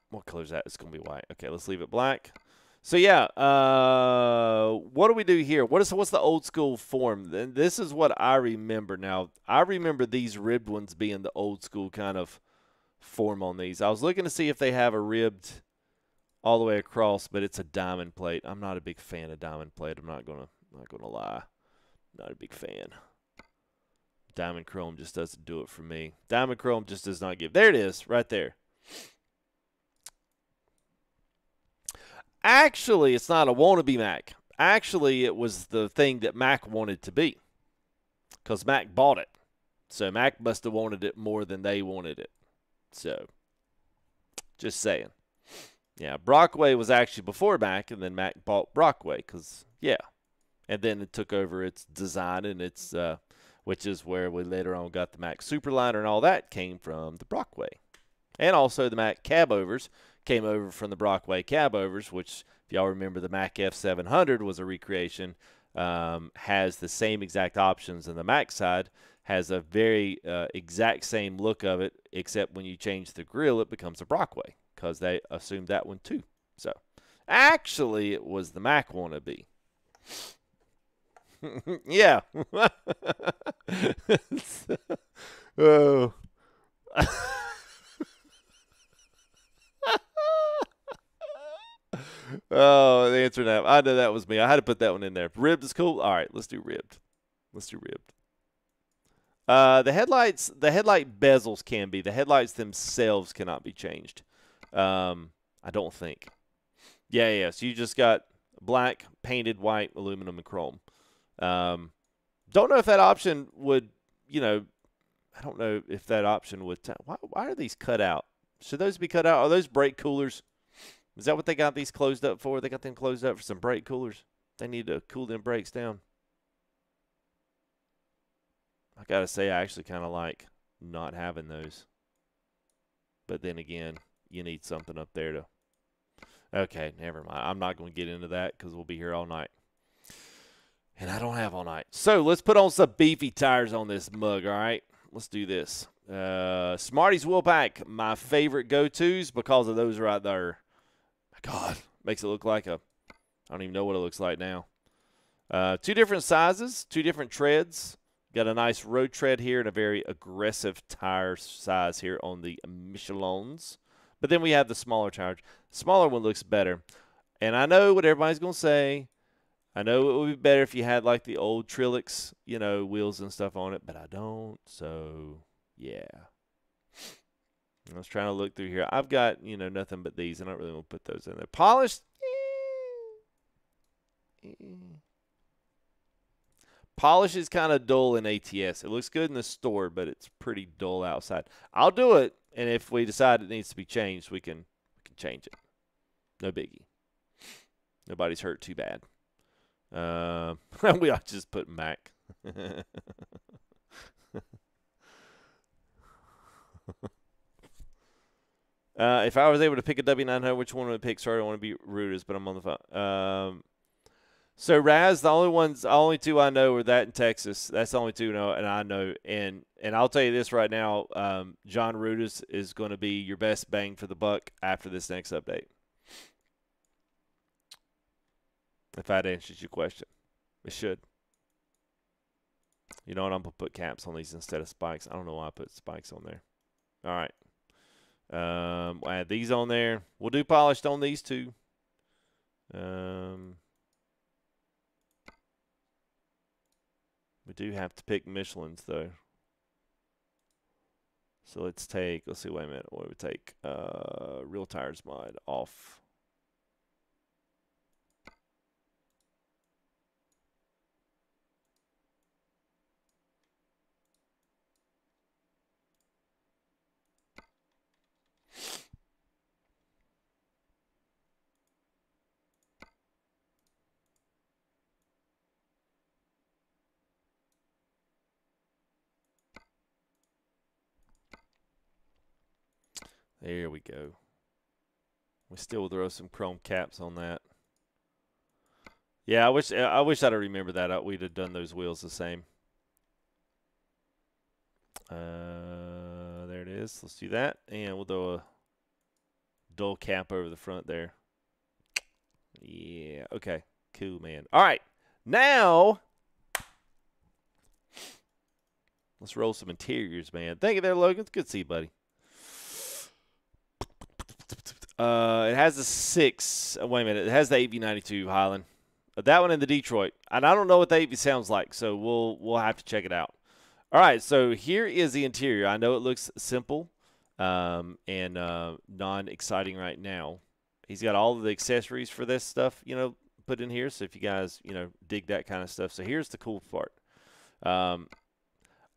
what color is that? It's gonna be white. Okay, let's leave it black. So yeah, uh, what do we do here? What is what's the old school form? Then this is what I remember. Now I remember these ribbed ones being the old school kind of form on these. I was looking to see if they have a ribbed all the way across, but it's a diamond plate. I'm not a big fan of diamond plate. I'm not gonna not gonna lie, not a big fan. Diamond Chrome just doesn't do it for me. Diamond Chrome just does not give. There it is, right there. Actually, it's not a wannabe Mack. Actually, it was the thing that Mack wanted to be because Mack bought it. So Mack must have wanted it more than they wanted it. So, just saying. Yeah, Brockway was actually before Mack, and then Mack bought Brockway because, yeah. And then it took over its design and its uh, which is where we later on got the Mack Superliner and all that came from the Brockway. And also the Mack cabovers came over from the Brockway cabovers, which, if y'all remember, the Mack F700 was a recreation, um, has the same exact options, and the Mack side has a very uh, exact same look of it, except when you change the grill, it becomes a Brockway because they assumed that one too. So, actually, it was the Mack wannabe. <laughs> yeah. <laughs> oh. <laughs> oh, the answer now. I know that was me. I had to put that one in there. Ribbed is cool. All right, let's do ribbed. Let's do ribbed. Uh, the headlights, the headlight bezels can be. The headlights themselves cannot be changed. Um, I don't think. Yeah, yeah. So you just got black, painted white, aluminum, and chrome. Um, don't know if that option would, you know, I don't know if that option would. T- why, why are these cut out? Should those be cut out? Are those brake coolers? Is that what they got these closed up for? They got them closed up for some brake coolers. They need to cool them brakes down. I gotta say, I actually kind of like not having those. But then again, you need something up there to. Okay, never mind. I'm not going to get into that because we'll be here all night. And I don't have all night. So let's put on some beefy tires on this mug, all right? Let's do this. Uh, Smarties Wheel Pack, my favorite go-tos because of those right there. My God, makes it look like a, I don't even know what it looks like now. Uh, two different sizes, two different treads. Got a nice road tread here and a very aggressive tire size here on the Michelins. But then we have the smaller tire. Smaller one looks better. And I know what everybody's going to say. I know it would be better if you had like the old Trilex, you know, wheels and stuff on it, but I don't. So, yeah. I was trying to look through here. I've got, you know, nothing but these. And I don't really want to put those in there. Polished. Eh, eh. Polish is kind of dull in ATS. It looks good in the store, but it's pretty dull outside. I'll do it, and if we decide it needs to be changed, we can we can change it. No biggie. Nobody's hurt too bad. Uh, <laughs> we ought just put Mack. <laughs> uh, if I was able to pick a W900, which one would I pick? Sorry, I want to be rude, but I'm on the phone. Um, so Raz, the only ones, only two I know are that in Texas. That's the only two know, and I know. And and I'll tell you this right now, um, Jon Ruda's is going to be your best bang for the buck after this next update. If that answers your question, it should. You know what? I'm gonna put caps on these instead of spikes. I don't know why I put spikes on there. All right. Um, we'll add these on there. We'll do polished on these two. Um, we do have to pick Michelin's though. So let's take. Let's see. Wait a minute. What would we take? Uh, real tires mod off. There we go. We still throw some chrome caps on that. Yeah, I wish I wish I'd have remembered that. We'd have done those wheels the same. Uh, there it is. Let's do that, and we'll do a dull cap over the front there. Yeah. Okay. Cool, man. All right. Now let's roll some interiors, man. Thank you there, Logan. It's good to see you, buddy. Uh, it has a six. Oh, wait a minute. It has the 8V92 Highland. Uh, that one in the Detroit, and I don't know what the 8V sounds like, so we'll we'll have to check it out. All right, so here is the interior. I know it looks simple um, and uh, non-exciting right now. He's got all of the accessories for this stuff, you know, put in here. So if you guys, you know, dig that kind of stuff. So here's the cool part. Um,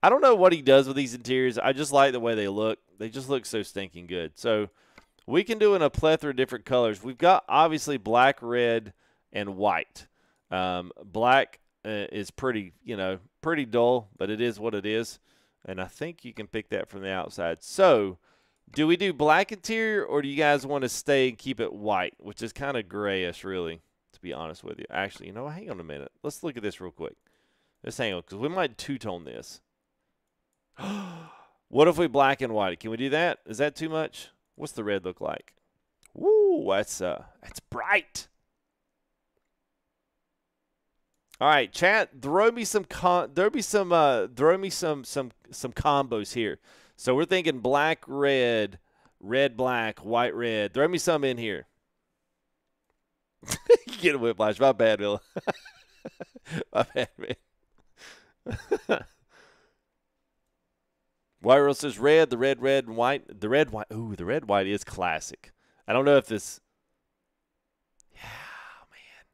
I don't know what he does with these interiors. I just like the way they look. They just look so stinking good. So we can do in a plethora of different colors. We've got obviously black, red, and white. Um, black uh, is pretty, you know, pretty dull, but it is what it is. And I think you can pick that from the outside. So, do we do black interior or do you guys want to stay and keep it white, which is kind of grayish, really, to be honest with you? Actually, you know, hang on a minute. Let's look at this real quick. Let's hang on because we might two tone this. <gasps> what if we black and white? Can we do that? Is that too much? What's the red look like? Woo, that's uh, that's bright. All right, chat. Throw me some con. There be some. Uh, throw me some some some combos here. So we're thinking black, red, red, black, white, red. Throw me some in here. <laughs> Get a whiplash. My bad, Bill. <laughs> My bad, man. <laughs> Rose says red, the red, red, and white. The red, white. Ooh, the red, white is classic. I don't know if this. Yeah, man.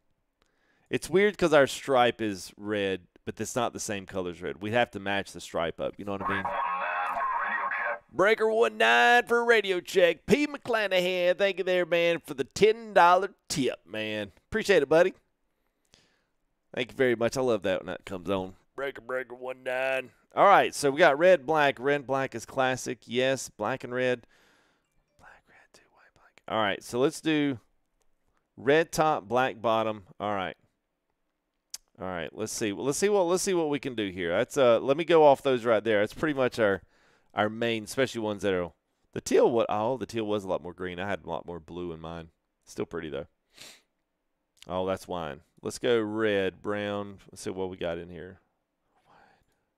It's weird because our stripe is red, but it's not the same color as red. We'd have to match the stripe up. You know what I mean? Breaker one nine for radio check. P. McClanahan, thank you there, man, for the ten dollar tip, man. Appreciate it, buddy. Thank you very much. I love that when that comes on. Breaker breaker one nine. All right, so we got red, black. Red, black is classic. Yes, black and red. Black, red, two, white, black. All right, so let's do red top, black bottom. All right. All right, let's see. Well, let's see what let's see what we can do here. That's uh let me go off those right there. That's pretty much our our main, especially ones that are the teal. What? Oh, the teal was a lot more green. I had a lot more blue in mine. Still pretty though. Oh, that's wine. Let's go red, brown. Let's see what we got in here.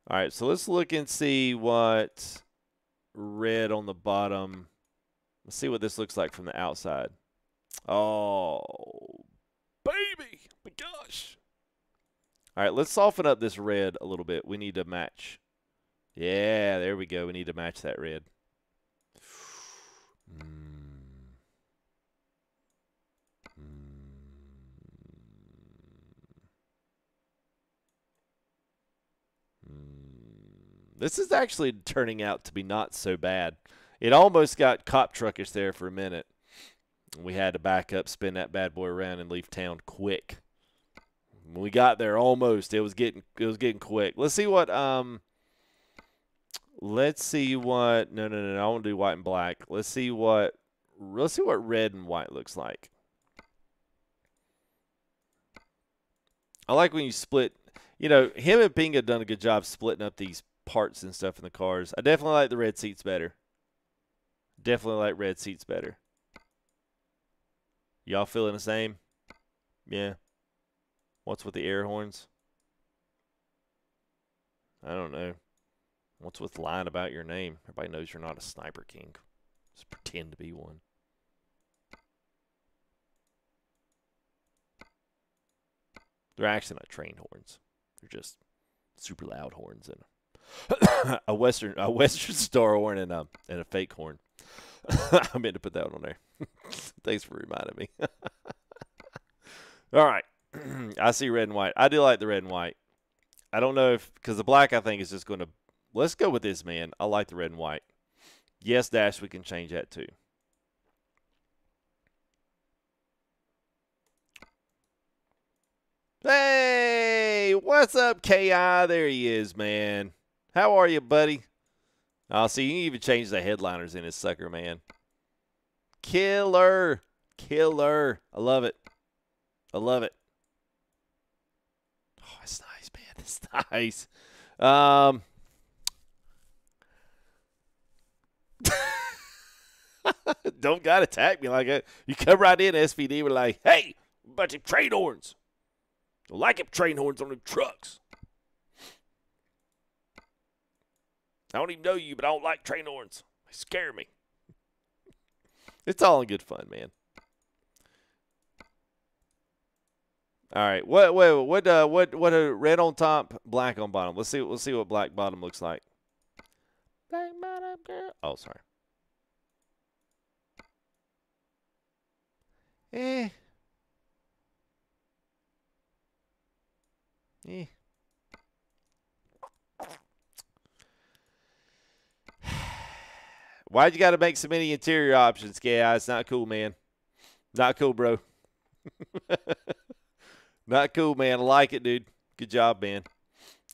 All right, so let's look and see what red on the bottom. Let's see what this looks like from the outside. Oh, baby, my gosh. All right, let's soften up this red a little bit. We need to match. Yeah, there we go. We need to match that red. <sighs> Mm. This is actually turning out to be not so bad. It almost got cop truckish there for a minute. We had to back up, spin that bad boy around, and leave town quick. When we got there, almost it was getting it was getting quick. Let's see what um Let's see what. No, no, no, no. I won't do white and black. Let's see what. Let's see what red and white looks like. I like when you split. You know, him and Ping have done a good job splitting up these parts and stuff in the cars. I definitely like the red seats better. Definitely like red seats better. Y'all feeling the same? Yeah. What's with the air horns? I don't know. What's with lying about your name? Everybody knows you're not a sniper king. Just pretend to be one. They're actually not trained horns. They're just super loud horns and <coughs> a western a western <laughs> star horn and a and a fake horn. <coughs> I meant to put that one on there. <laughs> Thanks for reminding me. <laughs> All right. <clears throat> I see red and white. I do like the red and white. I don't know if because the black I think is just going to Let's go with this, man. I like the red and white. Yes, Dash, we can change that too. Hey, what's up, KI? There he is, man. How are you, buddy? Oh, see, you even changed the headliners in his sucker, man. Killer. Killer. I love it. I love it. Oh, it's nice, man. <laughs> It's nice. Um, <laughs> Don't got to attack me like that. You come right in, SPD, we're like, hey, bunch of train horns. Like it, train horns on the trucks. I don't even know you, but I don't like train horns. They scare me. <laughs> It's all in good fun, man. All right. What what what uh what what a red on top, black on bottom. Let's see let's see what black bottom looks like. Black bottom girl. Oh, sorry. Eh. Eh. Why'd you got to make so many interior options, KI? It's not cool, man. Not cool, bro. <laughs> not cool, man. I like it, dude. Good job, man.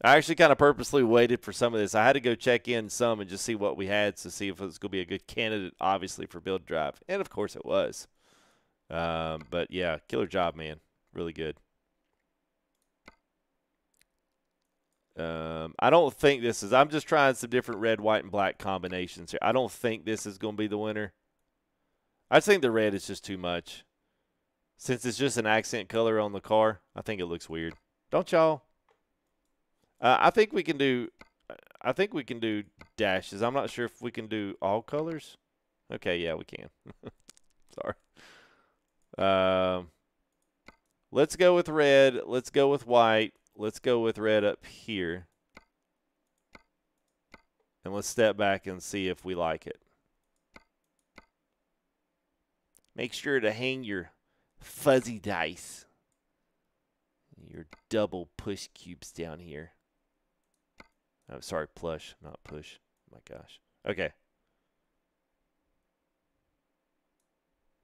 I actually kind of purposely waited for some of this. I had to go check in some and just see what we had to see if it was going to be a good candidate, obviously, for build drive. And, of course, it was. Um, but, yeah, killer job, man. Really good. Um, I don't think this is. I'm just trying some different red, white, and black combinations here. I don't think this is going to be the winner. I think the red is just too much. Since it's just an accent color on the car, I think it looks weird. Don't y'all? Uh, I think we can do. I think we can do dashes. I'm not sure if we can do all colors. Okay, yeah, we can. <laughs> Sorry. Um, let's go with red. Let's go with white. Let's go with red up here. And let's step back and see if we like it. Make sure to hang your fuzzy dice. Your double push cubes down here. I'm oh, sorry, plush, not push. Oh my gosh. Okay.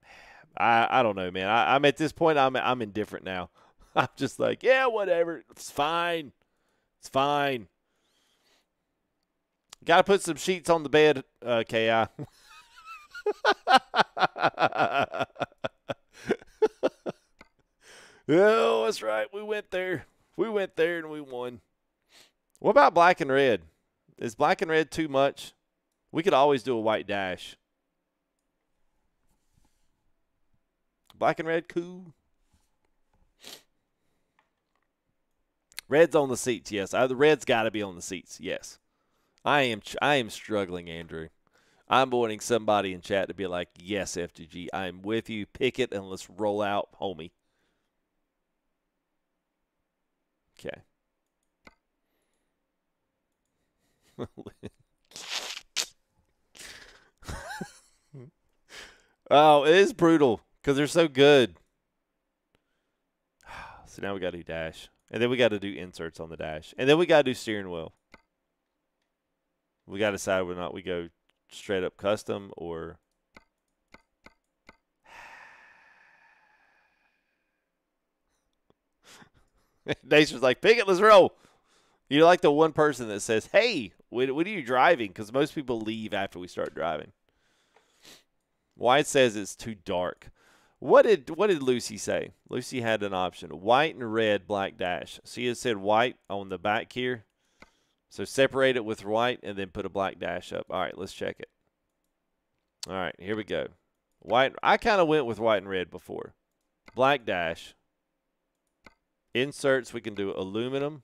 <sighs> I I don't know, man. I, I'm at this point. I'm I'm indifferent now. <laughs> I'm just like, yeah, whatever. It's fine. It's fine. Got to put some sheets on the bed, uh, Ki. <laughs> oh, that's right. We went there. We went there and we won. What about black and red? Is black and red too much? We could always do a white dash. Black and red, cool. Red's on the seats, yes. Uh, the red's got to be on the seats, yes. I am I am struggling, Andrew. I'm wanting somebody in chat to be like, yes, FGG, I'm with you. Pick it and let's roll out, homie. Okay. <laughs> oh, it is brutal because they're so good. <sighs> So now we got to dash. And then we got to do inserts on the dash. And then we got to do steering wheel. We got to decide whether or not we go straight up custom or. <sighs> Nation's like, pick it, let's roll. You're like the one person that says, hey, when are you driving? Because most people leave after we start driving. White says it's too dark. What did what did Lucy say? Lucy had an option: white and red, black dash. She had said white on the back here. So separate it with white and then put a black dash up. All right, let's check it. All right, here we go. White. I kind of went with white and red before. Black dash. Inserts. We can do aluminum.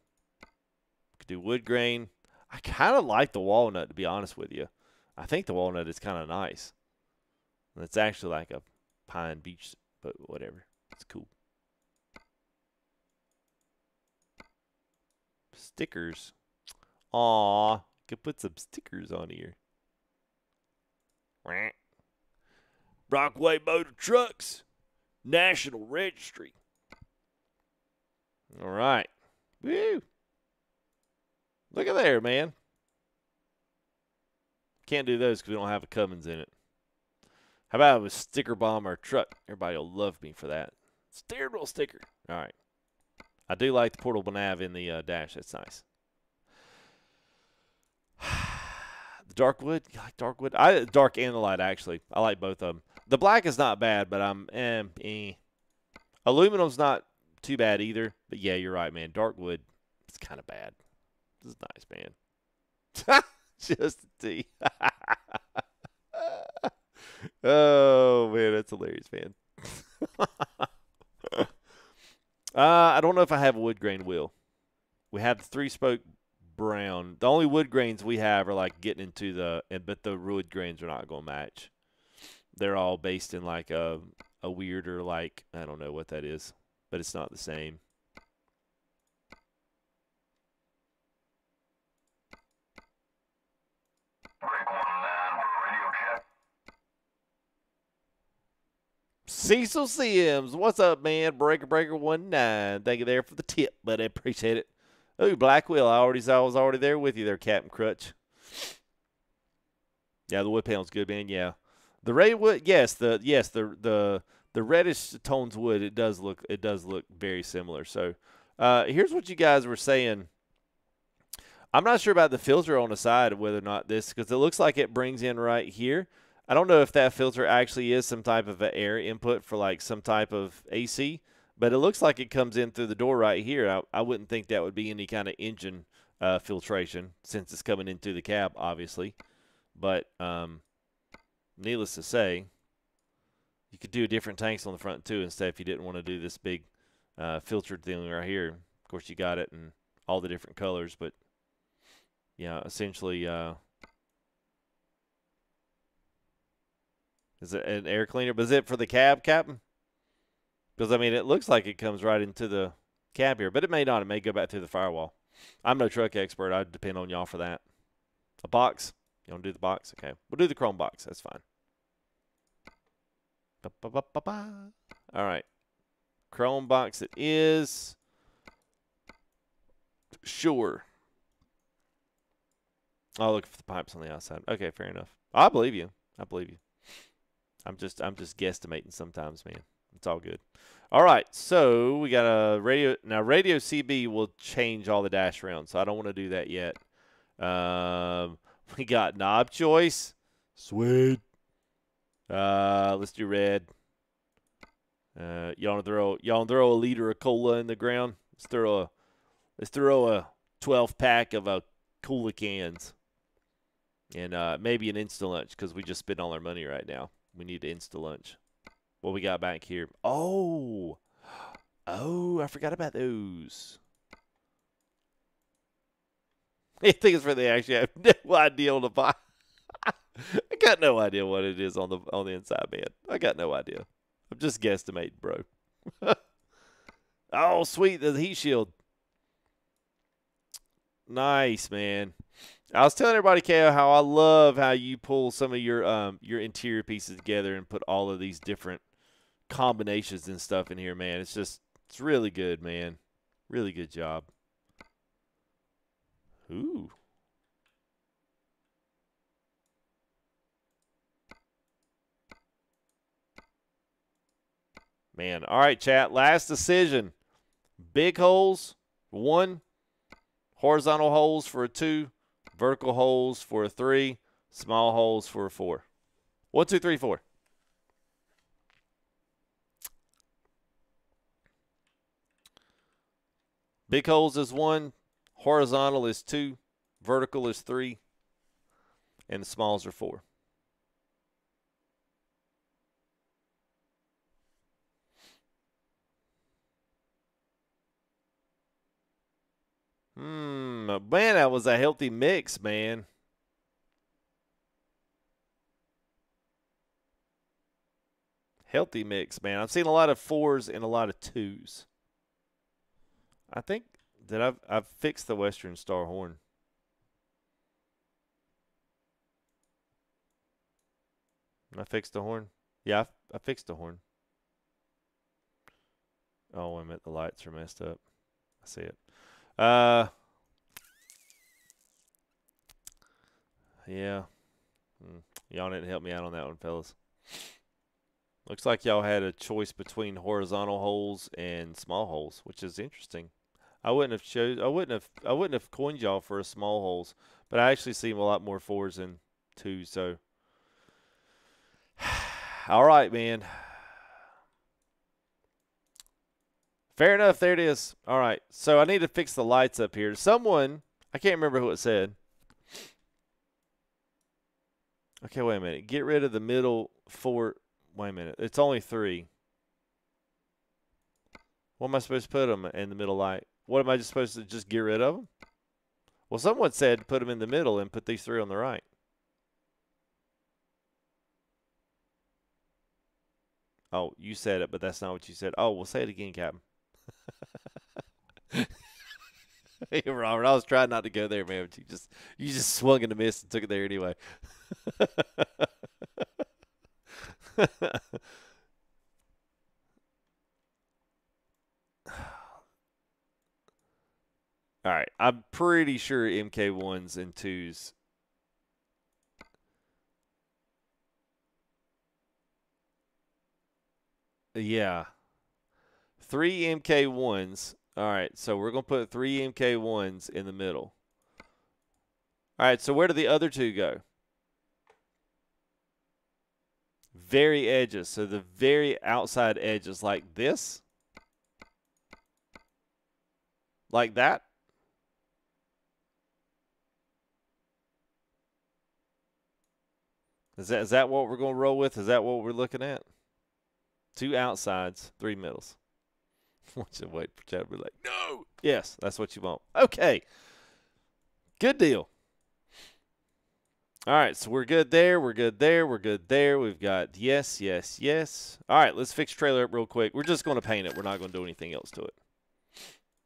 We do wood grain. I kind of like the walnut, to be honest with you. I think the walnut is kind of nice. It's actually like a Pine Beach, but whatever. It's cool. Stickers. Aw, could put some stickers on here. Brockway Motor Trucks, National Registry. All right. Woo. Look at there, man. Can't do those because we don't have a Cummins in it. How about a sticker bomb or truck? Everybody will love me for that. Steering wheel sticker. All right. I do like the portable nav in the uh, dash. That's nice. <sighs> the dark wood. You like dark wood? I dark and the light actually. I like both of them. The black is not bad, but I'm eh, eh. Aluminum's not too bad either. But yeah, you're right, man. Dark wood. It's kind of bad. This is nice, man. <laughs> Just a T. <laughs> oh man, that's hilarious, man. <laughs> uh, I don't know if I have a wood grain wheel. We have the three spoke brown. The only wood grains we have are like getting into the, but the wood grains are not going to match. They're all based in like a a weirder like I don't know what that is, but it's not the same. Cecil Sims, what's up, man? Breaker Breaker one nine. Thank you there for the tip, I <laughs> appreciate it. Oh, Blackwell, I already saw I was already there with you there, Captain Crutch. Yeah, the wood panel's good, man. Yeah, the red wood, yes, the yes the the the reddish tones wood. It does look it does look very similar. So, uh, here's what you guys were saying. I'm not sure about the filter on the side of whether or not this because it looks like it brings in right here. I don't know if that filter actually is some type of an air input for like some type of AC, but it looks like it comes in through the door right here. I, I wouldn't think that would be any kind of engine uh, filtration since it's coming into the cab, obviously. But um, needless to say, you could do different tanks on the front too instead if you didn't want to do this big uh, filtered thing right here. Of course, you got it in all the different colors, but yeah, essentially, uh, is it an air cleaner? But is it for the cab, Captain? Because I mean, it looks like it comes right into the cab here, but it may not. It may go back through the firewall. I'm no truck expert. I depend on y'all for that. A box. You want to do the box? Okay. We'll do the chrome box. That's fine. Ba, ba, ba, All right. Chrome box it is. Sure. I'll look for the pipes on the outside. Okay, fair enough. I believe you. I believe you. I'm just I'm just guesstimating sometimes, man. It's all good. All right, so we got a radio now. Radio CB will change all the dash rounds, so I don't want to do that yet. Um, <laughs> we got knob choice. Sweet. Uh, let's do red. Uh, y'all throw y'all throw a liter of cola in the ground. Let's throw a let's throw a 12 pack of a uh, cola cans, and uh, maybe an Insta lunch because we just spent all our money right now. We need to Insta lunch. What we got back here? Oh, oh, I forgot about those. <laughs> I think it's for the actually <laughs> have no idea on the <laughs> box. I got no idea what it is on the on the inside, man. I got no idea. I'm just guesstimating, bro. oh, sweet, the heat shield. Nice, man. I was telling everybody, Ko, how I love how you pull some of your um your interior pieces together and put all of these different combinations and stuff in here, man. It's just it's really good, man. Really good job. Ooh. Man, all right, chat. Last decision. Big holes, one. Horizontal holes for a two. Vertical holes for a three. Small holes for a four. One, two, three, four. Big holes is one. Horizontal is two, vertical is three, and the smalls are four. Man, that was a healthy mix, man. Healthy mix, man. I've seen a lot of fours and a lot of twos. I think that I've I've fixed the Western Star horn. I fixed the horn. Yeah, I, I fixed the horn. Oh, I meant the lights are messed up. I see it. Uh, yeah. Hmm. Y'all didn't help me out on that one, fellas. Looks like y'all had a choice between horizontal holes and small holes, which is interesting. I wouldn't have chose. I wouldn't have. I wouldn't have coined y'all for a small holes, but I actually see a lot more fours than twos. So, <sighs> all right, man. Fair enough. There it is. All right. So I need to fix the lights up here. Someone, I can't remember who it said. Okay, wait a minute. Get rid of the middle four. Wait a minute. It's only three. What am I supposed to put them in the middle light? What am I just supposed to just get rid of them? Well, someone said put them in the middle and put these three on the right. Oh, you said it, but that's not what you said. Oh, we'll say it again, Captain. <laughs> hey, Robert, I was trying not to go there, man, but you just you just swung and a miss and took it there anyway. All right, I'm pretty sure MK1s and 2s Yeah. Three MK1s. All right, so we're going to put three MK1s in the middle. All right, so where do the other two go? Very edges. So the very outside edges like this. Like that. Is that, is that what we're going to roll with? Is that what we're looking at? Two outsides, three middles. <laughs> Watch it wait for Chad to be like, no. Yes, that's what you want. Okay. Good deal. All right, so we're good there. We're good there. We're good there. We've got yes, yes, yes. All right, let's fix trailer up real quick. We're just going to paint it. We're not going to do anything else to it.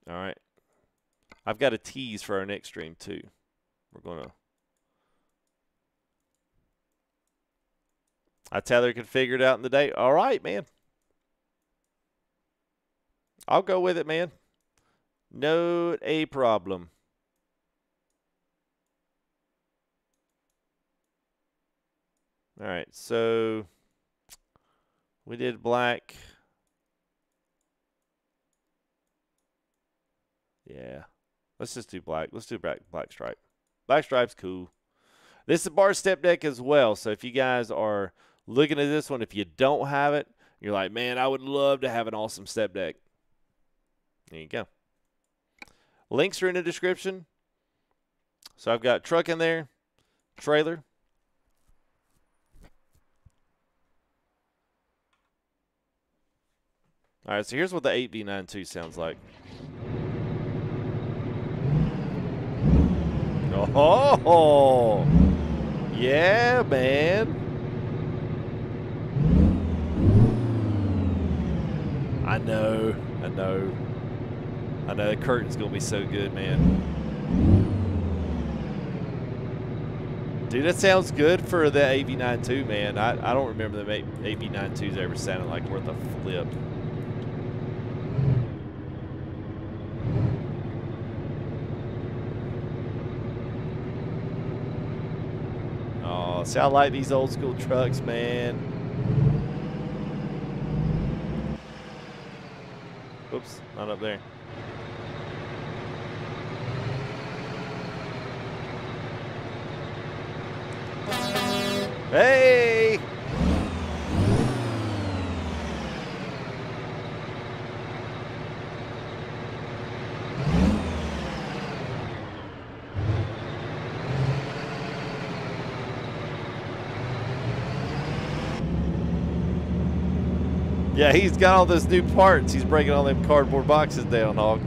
All right. I've got a tease for our next stream, too. We're going to. I tell Tyler can figure it out in the day. All right, man. I'll go with it, man. No a problem. All right, so we did black. Yeah. Let's just do black. Let's do black black stripe. Black stripe's cool. This is a bar step deck as well. So if you guys are looking at this one, if you don't have it, you're like, man, I would love to have an awesome step deck. There you go. Links are in the description. So I've got truck in there, trailer. All right, so here's what the 8V92 sounds like. Oh, yeah, man. I know, I know. I know the curtain's going to be so good, man. Dude, that sounds good for the 8V92, man. I, I don't remember the 8V92s ever sounding like worth a flip. See, I like these old school trucks, man. Oops, not up there. Hey! Yeah, he's got all those new parts. He's breaking all them cardboard boxes down, Hog. <laughs>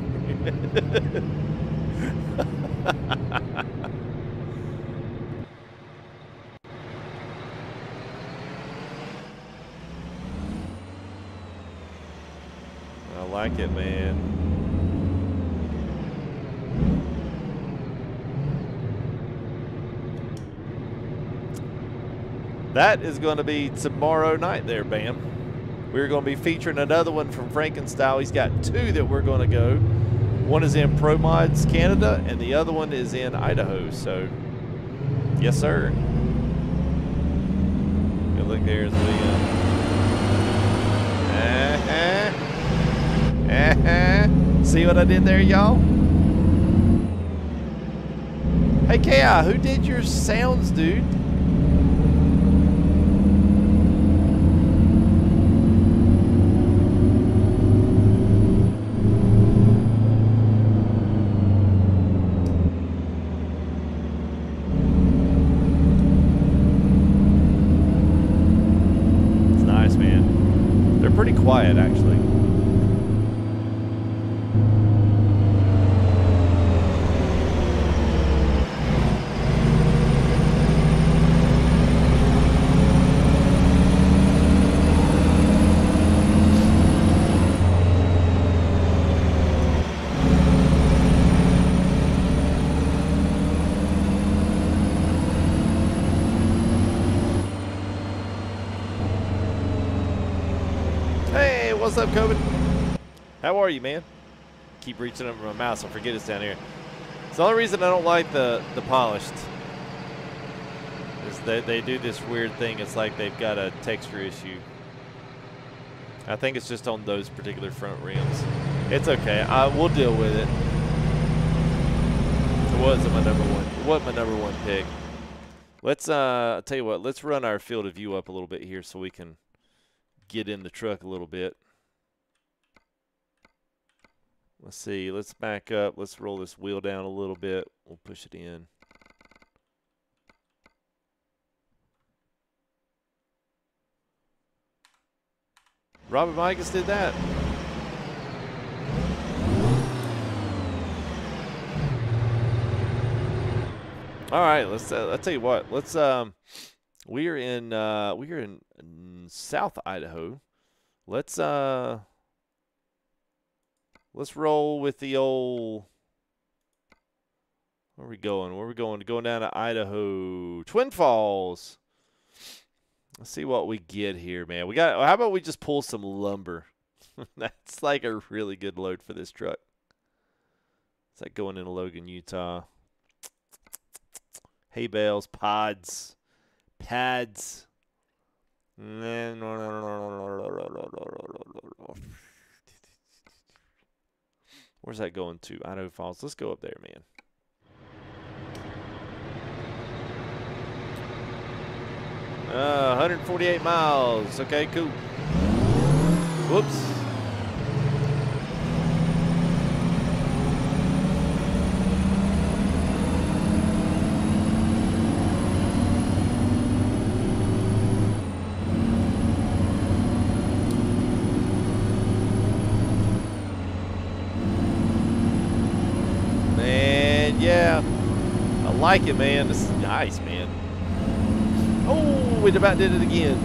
I like it, man. That is going to be tomorrow night there, Bam. We're going to be featuring another one from Frankenstyle. He's got two that we're going to go. One is in Pro Mods Canada, and the other one is in Idaho. So, yes, sir. Good look there as we. Uh, uh -huh. See what I did there, y'all? Hey, Ki, who did your sounds, dude? Quiet, actually. Hey, what's up, COVID? How are you, man? Keep reaching over my mouse. I forget it's down here. It's the only reason I don't like the the polished. Is they they do this weird thing. It's like they've got a texture issue. I think it's just on those particular front rims. It's okay. I we'll deal with it. It wasn't my number one. It wasn't my number one pick. Let's uh tell you what, let's run our field of view up a little bit here so we can get in the truck a little bit. Let's see. Let's back up. Let's roll this wheel down a little bit. We'll push it in. Robert Migas did that. All right, let's. Uh, I'll tell you what. Let's. Um, we are in. Uh, we are in, in South Idaho. Let's. Uh, let's roll with the old. Where are we going? Where are we going? Going down to Idaho, Twin Falls. Let's see what we get here, man. We got. How about we just pull some lumber? <laughs> That's like a really good load for this truck. It's like going into Logan, Utah. Hay bales, pods, pads. Where's that going to? Idaho Falls. Let's go up there, man. Uh, 148 miles. Okay, cool. Whoops. Man, yeah. I like it, man. This is nice, man. Oh, it about did it again.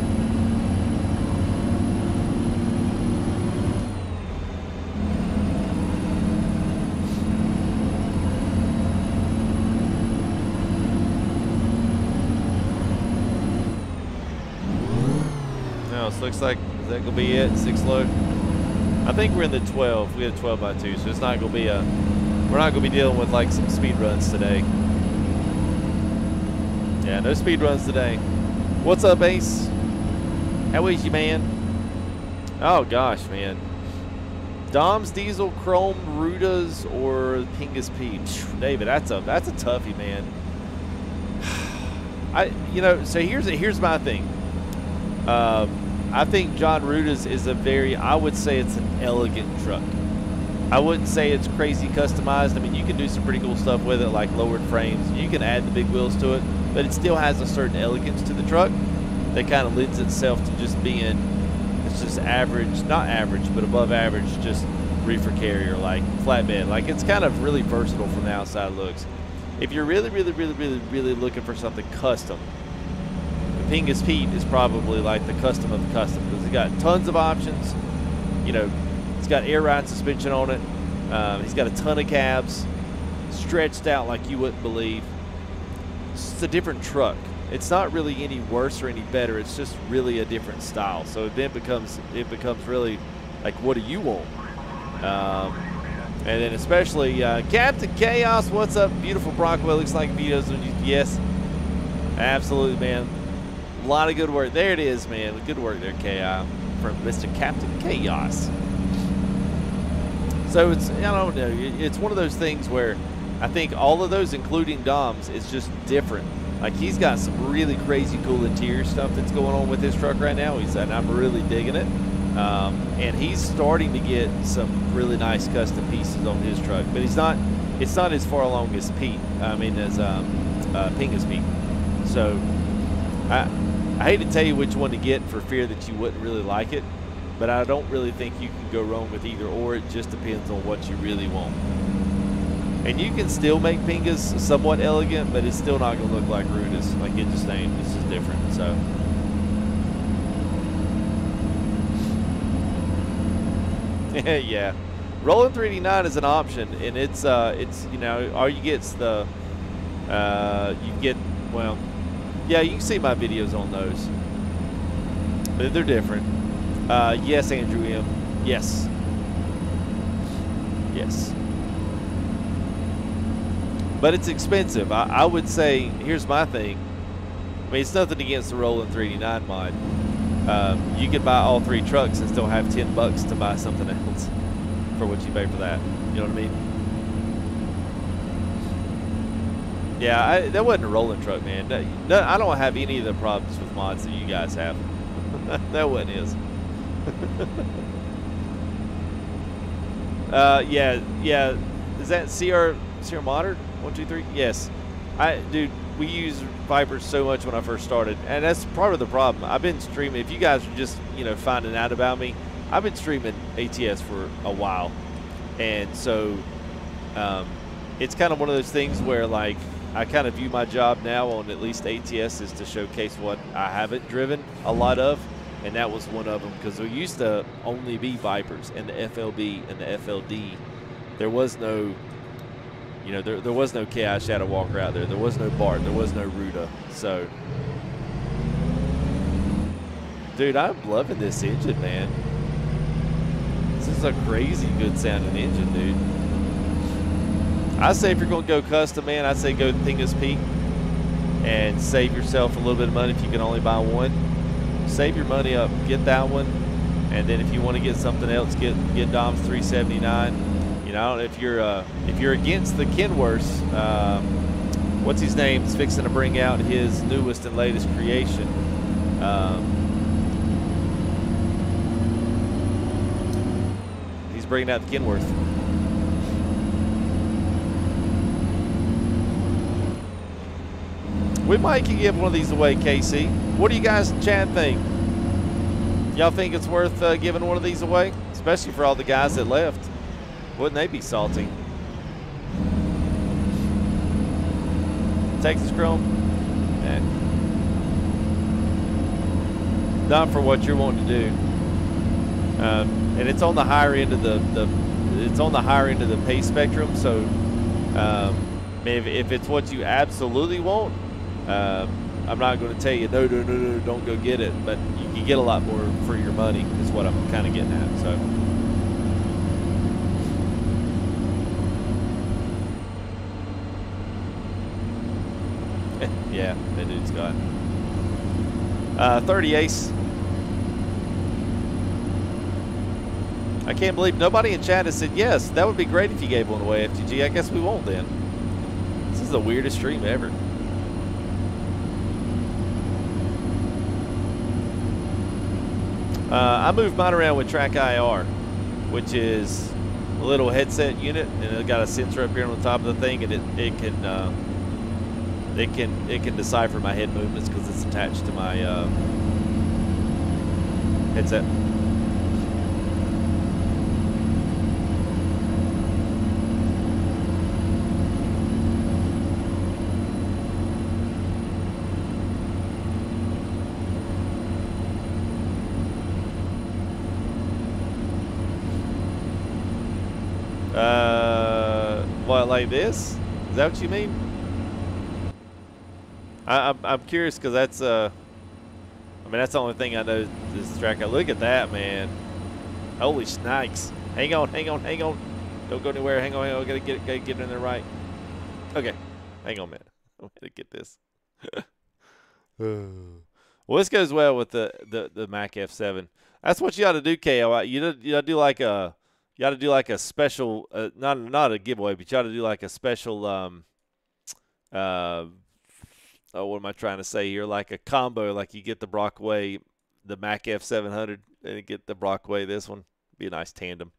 No, this looks like is that gonna be it? Six load. I think we're in the 12. We had a 12 by 2, so it's not gonna be a. We're not gonna be dealing with like some speed runs today. Yeah, no speed runs today. What's up, Ace? How is you, man? Oh gosh, man. Dom's Diesel, Chrome, Ruda's, or Pinga's Pete. David, that's a that's a toughie, man. <sighs> I you know, so here's here's my thing. Um, I think Jon Ruda's is a very I would say it's an elegant truck. I wouldn't say it's crazy customized. I mean, you can do some pretty cool stuff with it, like lowered frames. You can add the big wheels to it, but it still has a certain elegance to the truck that kind of lends itself to just being, it's just average, not average, but above average, just reefer carrier, like flatbed. Like it's kind of really versatile from the outside looks. If you're really, really, really, really, really looking for something custom, the Pinga's Pete is probably like the custom of the custom because it's got tons of options. You know, it's got air ride suspension on it. Um, he's got a ton of cabs, stretched out like you wouldn't believe. It's a different truck. It's not really any worse or any better. It's just really a different style. So it then becomes it becomes really like, what do you want? Um, and then especially uh, Captain Chaos. What's up, beautiful Brockwell? Looks like you. Yes, absolutely, man. A lot of good work. There it is, man. Good work there, Ki from Mr. Captain Chaos. So it's I don't know. It's one of those things where I think all of those, including Dom's, is just different. Like he's got some really crazy cool interior stuff that's going on with his truck right now. He's and I'm really digging it. Um, and he's starting to get some really nice custom pieces on his truck, but he's not. It's not as far along as Pete. I mean, as um, uh, Pinga's Pete. So I I hate to tell you which one to get for fear that you wouldn't really like it. but I don't really think you can go wrong with either or. It just depends on what you really want. And you can still make Pinga's somewhat elegant, but it's still not going to look like Ruda's. Like it just ain't. It's just different. So. <laughs> yeah, Rolling 3D9 is an option, and it's uh, it's you know all you get's the uh, you get well, yeah, you can see my videos on those. But they're different. Uh, yes, Andrew M. Yes. Yes. But it's expensive. I, I would say, here's my thing. I mean, it's nothing against the Roland 3D9 mod. Um, you could buy all three trucks and still have 10 bucks to buy something else <laughs> for what you pay for that. You know what I mean? Yeah, I, that wasn't a rolling truck, man. No, I don't have any of the problems with mods that you guys have. <laughs> that wasn't <laughs> uh, yeah, yeah. Is that CR CR Modern one two three? Yes. I dude, we use Vipers so much when I first started, and that's part of the problem. I've been streaming. If you guys are just you know finding out about me, I've been streaming ATS for a while, and so um, it's kind of one of those things where like I kind of view my job now on at least ATS is to showcase what I haven't driven a lot of, and that was one of them because there used to only be Vipers and the FLB and the FLD. There was no, you know, there, there was no KI Shadow Walker out there. There was no Bart. There was no Ruda. So, dude, I'm loving this engine, man. This is a crazy good sounding engine, dude. I say if you're going to go custom, man, I say go Pinga's Pete and save yourself a little bit of money if you can only buy one. Save your money up, get that one, and then if you want to get something else, get get Dom's 379. You know, if you're uh, if you're against the Kenworth, uh, what's his name? Is fixing to bring out his newest and latest creation. Um, he's bringing out the Kenworth. We might can give one of these away, Casey. What do you guys in chat think? Y'all think it's worth uh, giving one of these away? Especially for all the guys that left. Wouldn't they be salty? Texas Chrome? Not for what you're wanting to do. Um, and it's on the higher end of the, the it's on the higher end of the pay spectrum. So um, if, if it's what you absolutely want, uh, I'm not going to tell you, no, no, no, no, don't go get it, but you can get a lot more for your money, is what I'm kind of getting at. So. yeah, uh, 30 ace. I can't believe nobody in chat has said yes. That would be great if you gave one away, FTG. I guess we won't then. This is the weirdest stream ever. Uh, I move mine around with Track IR, which is a little headset unit, and it's got a sensor up here on the top of the thing, and it, it can uh, it can it can decipher my head movements because it's attached to my uh, headset. Uh, what, like this? Is that what you mean? I, I'm, I'm curious because that's, uh, I mean, that's the only thing I know this track. Look at that, man. Holy snakes. Hang on, hang on, hang on. Don't go anywhere. Hang on, hang on. Gotta get, gotta get it in there right. Okay. Hang on man. I'm gonna get this. <laughs> well, this goes well with the, the, the Mack F7. That's what you ought to do, KO. You, you ought to do like a, you got to do like a special, uh, not not a giveaway, but you got to do like a special. Um, uh, Oh, what am I trying to say here? Like a combo, like you get the Brockway, the Mack F700, and get the Brockway this one. Be a nice tandem.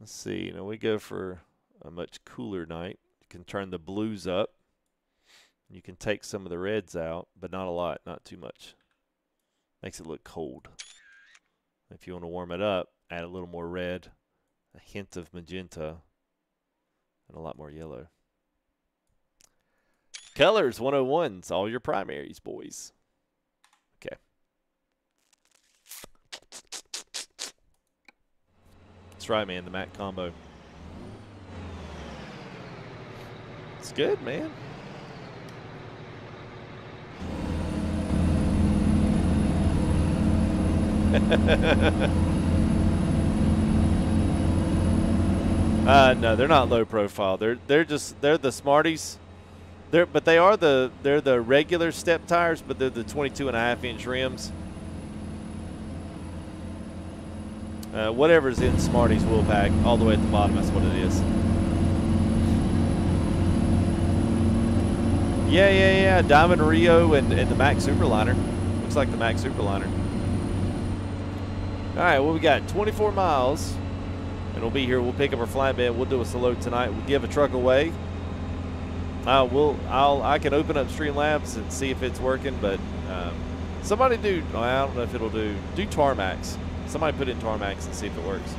Let's see, you know, we go for a much cooler night. You can turn the blues up. You can take some of the reds out, but not a lot, not too much. Makes it look cold. If you want to warm it up, add a little more red, a hint of magenta, and a lot more yellow. Colors 101's all your primaries, boys. Okay. That's right, man. The Mack combo. It's good, man. <laughs> uh, no, they're not low profile. They're they're just they're the Smarties. They're but they are the they're the regular step tires, but they're the 22 and a half inch rims. Uh, whatever's in Smarties wheel pack, all the way at the bottom, that's what it is. Yeah, yeah, yeah. Diamond Reo and, and the Mack Superliner. Looks like the Mack Superliner. All right, well, we got 24 miles, and we'll be here. We'll pick up our flatbed. We'll do a load tonight. We'll give a truck away. Uh, we'll, I'll, I can open up Streamlabs and see if it's working, but um, somebody do, I don't know if it'll do, do Tarmacs. Somebody put in Tarmacs and see if it works.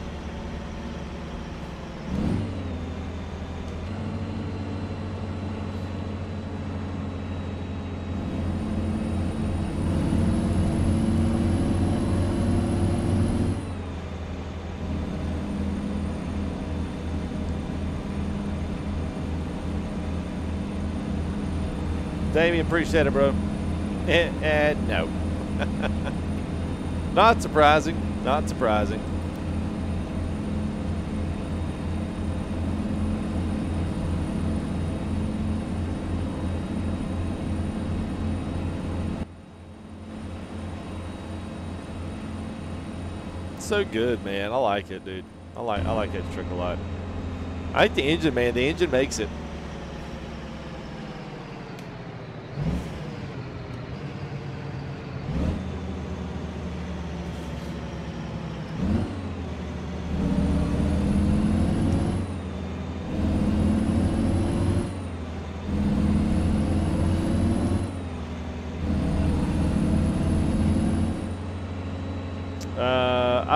Appreciate it, bro. And, no. <laughs> Not surprising. Not surprising. So good, man. I like it, dude. I like I like that trick a lot. I like the engine, man. The engine makes it.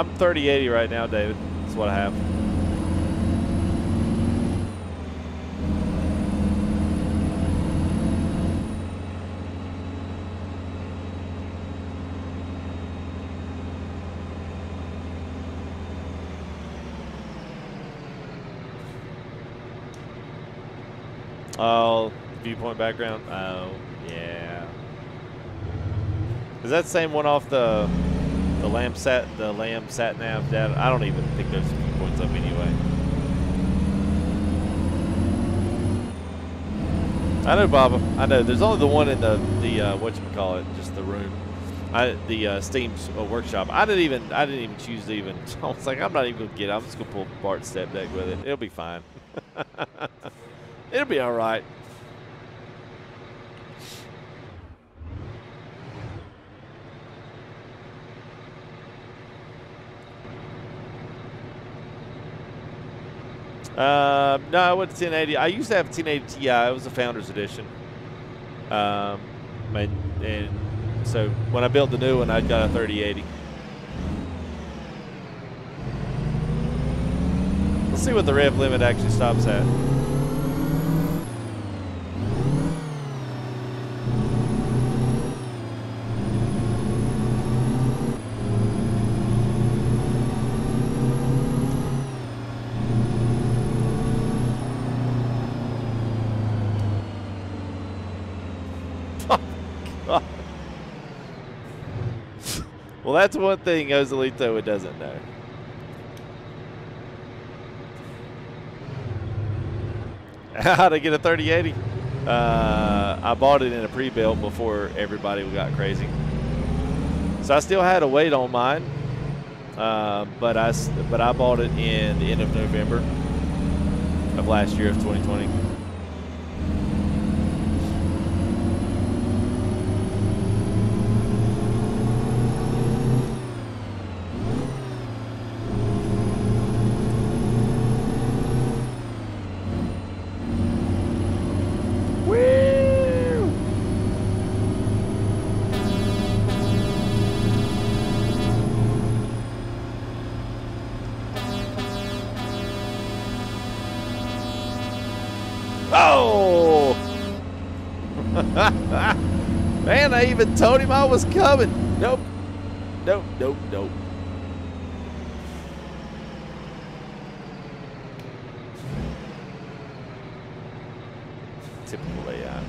I'm 3080 right now, David. That's what I have. Oh, viewpoint background. Oh, yeah. Is that same one off the the lamb sat the lamb sat nav data. I don't even think those points up anyway. I know, Baba. I know. There's only the one in the the uh, what you call it, just the room. I the uh, Steam uh, workshop. I didn't even I didn't even choose to even. <laughs> I was like, I'm not even gonna get. it. I'm just gonna pull Bart's step deck with it. It'll be fine. <laughs> It'll be all right. Uh, no, I went to 1080. I used to have a 1080 Ti. It was a Founders Edition. Um, and, and so when I built the new one, I got a 3080. Let's see what the rev limit actually stops at. Well, that's one thing Joselito doesn't know. <laughs> How to get a 3080? Uh, I bought it in a pre-built before everybody got crazy. So I still had a wait on mine, uh, but I but I bought it in the end of November of last year of 2020. Even told him I was coming. Nope. Nope, nope, nope. Typical layout.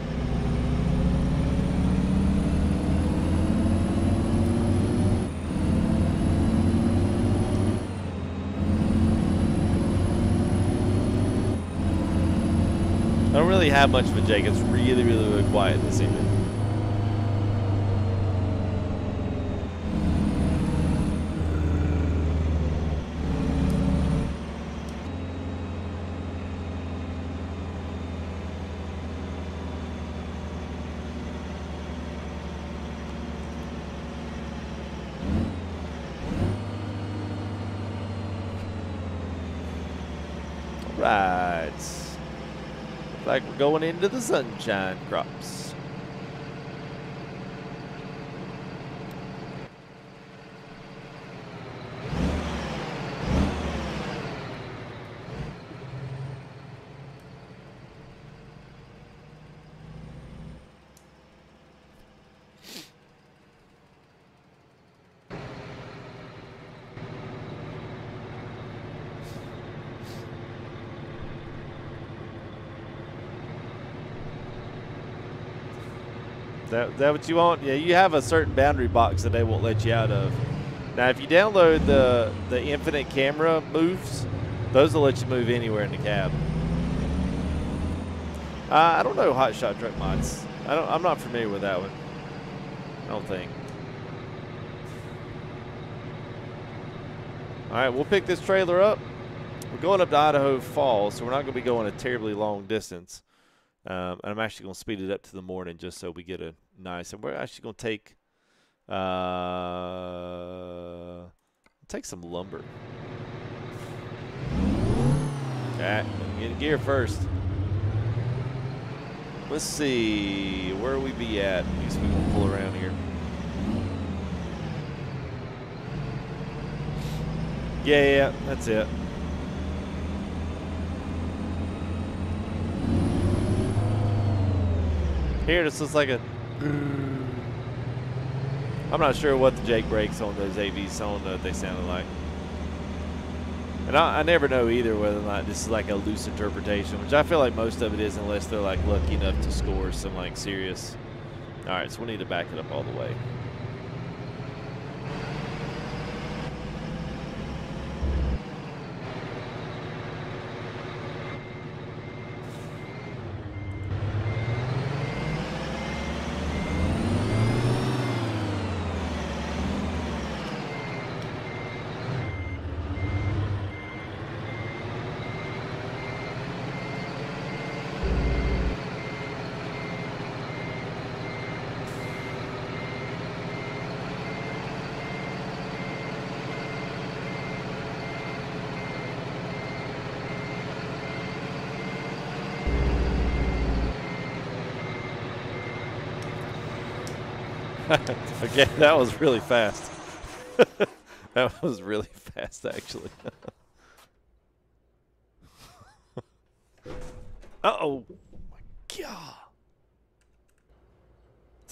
I don't really have much of a Jake. It's really, really, really quiet this evening. Right. Looks like we're going into the sunshine crops. That, that what you want? Yeah, you have a certain boundary box that they won't let you out of. Now, if you download the the infinite camera moves, those will let you move anywhere in the cab. Uh, I don't know hot shot truck mods. I don't. I'm not familiar with that one. I don't think. All right, we'll pick this trailer up. We're going up to Idaho Falls, so we're not going to be going a terribly long distance. Um, and I'm actually going to speed it up to the morning just so we get a nice. And we're actually going to take uh, take some lumber. Okay, get in gear first. Let's see where we be at. At least pull around here. Yeah, yeah, that's it. Here, this looks like a. I'm not sure what the Jake brakes on those 8Vs. Know what they sounded like. And I, I, never know either whether or not this is like a loose interpretation, which I feel like most of it is, unless they're like lucky enough to score some like serious. All right, so we need to back it up all the way. <laughs> okay, that was really fast. <laughs> that was really fast, actually. <laughs> Uh-oh. Oh my God.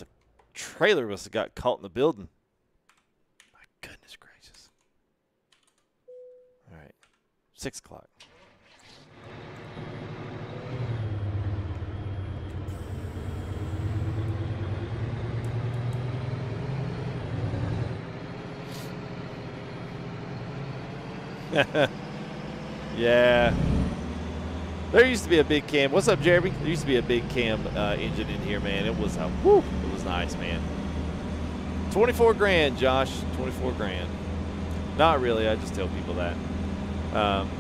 A trailer must have got caught in the building. My goodness gracious. All right. Six o'clock. <laughs> yeah. There used to be a big cam. What's up, Jeremy? There used to be a big cam uh, engine in here, man. It was a whoo. It was nice, man. 24 grand, Josh. 24 grand. Not really. I just tell people that. Um,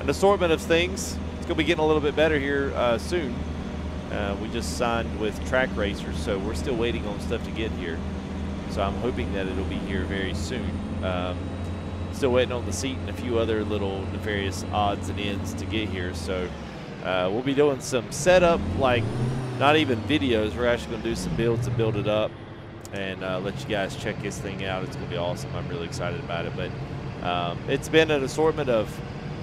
an assortment of things. It's going to be getting a little bit better here uh, soon. Uh, we just signed with Trak Racers, so we're still waiting on stuff to get here. So I'm hoping that it'll be here very soon. Um, still waiting on the seat and a few other little nefarious odds and ends to get here. So uh, we'll be doing some setup, like not even videos. We're actually going to do some builds and build it up and uh, let you guys check this thing out. It's going to be awesome. I'm really excited about it. But um, it's been an assortment of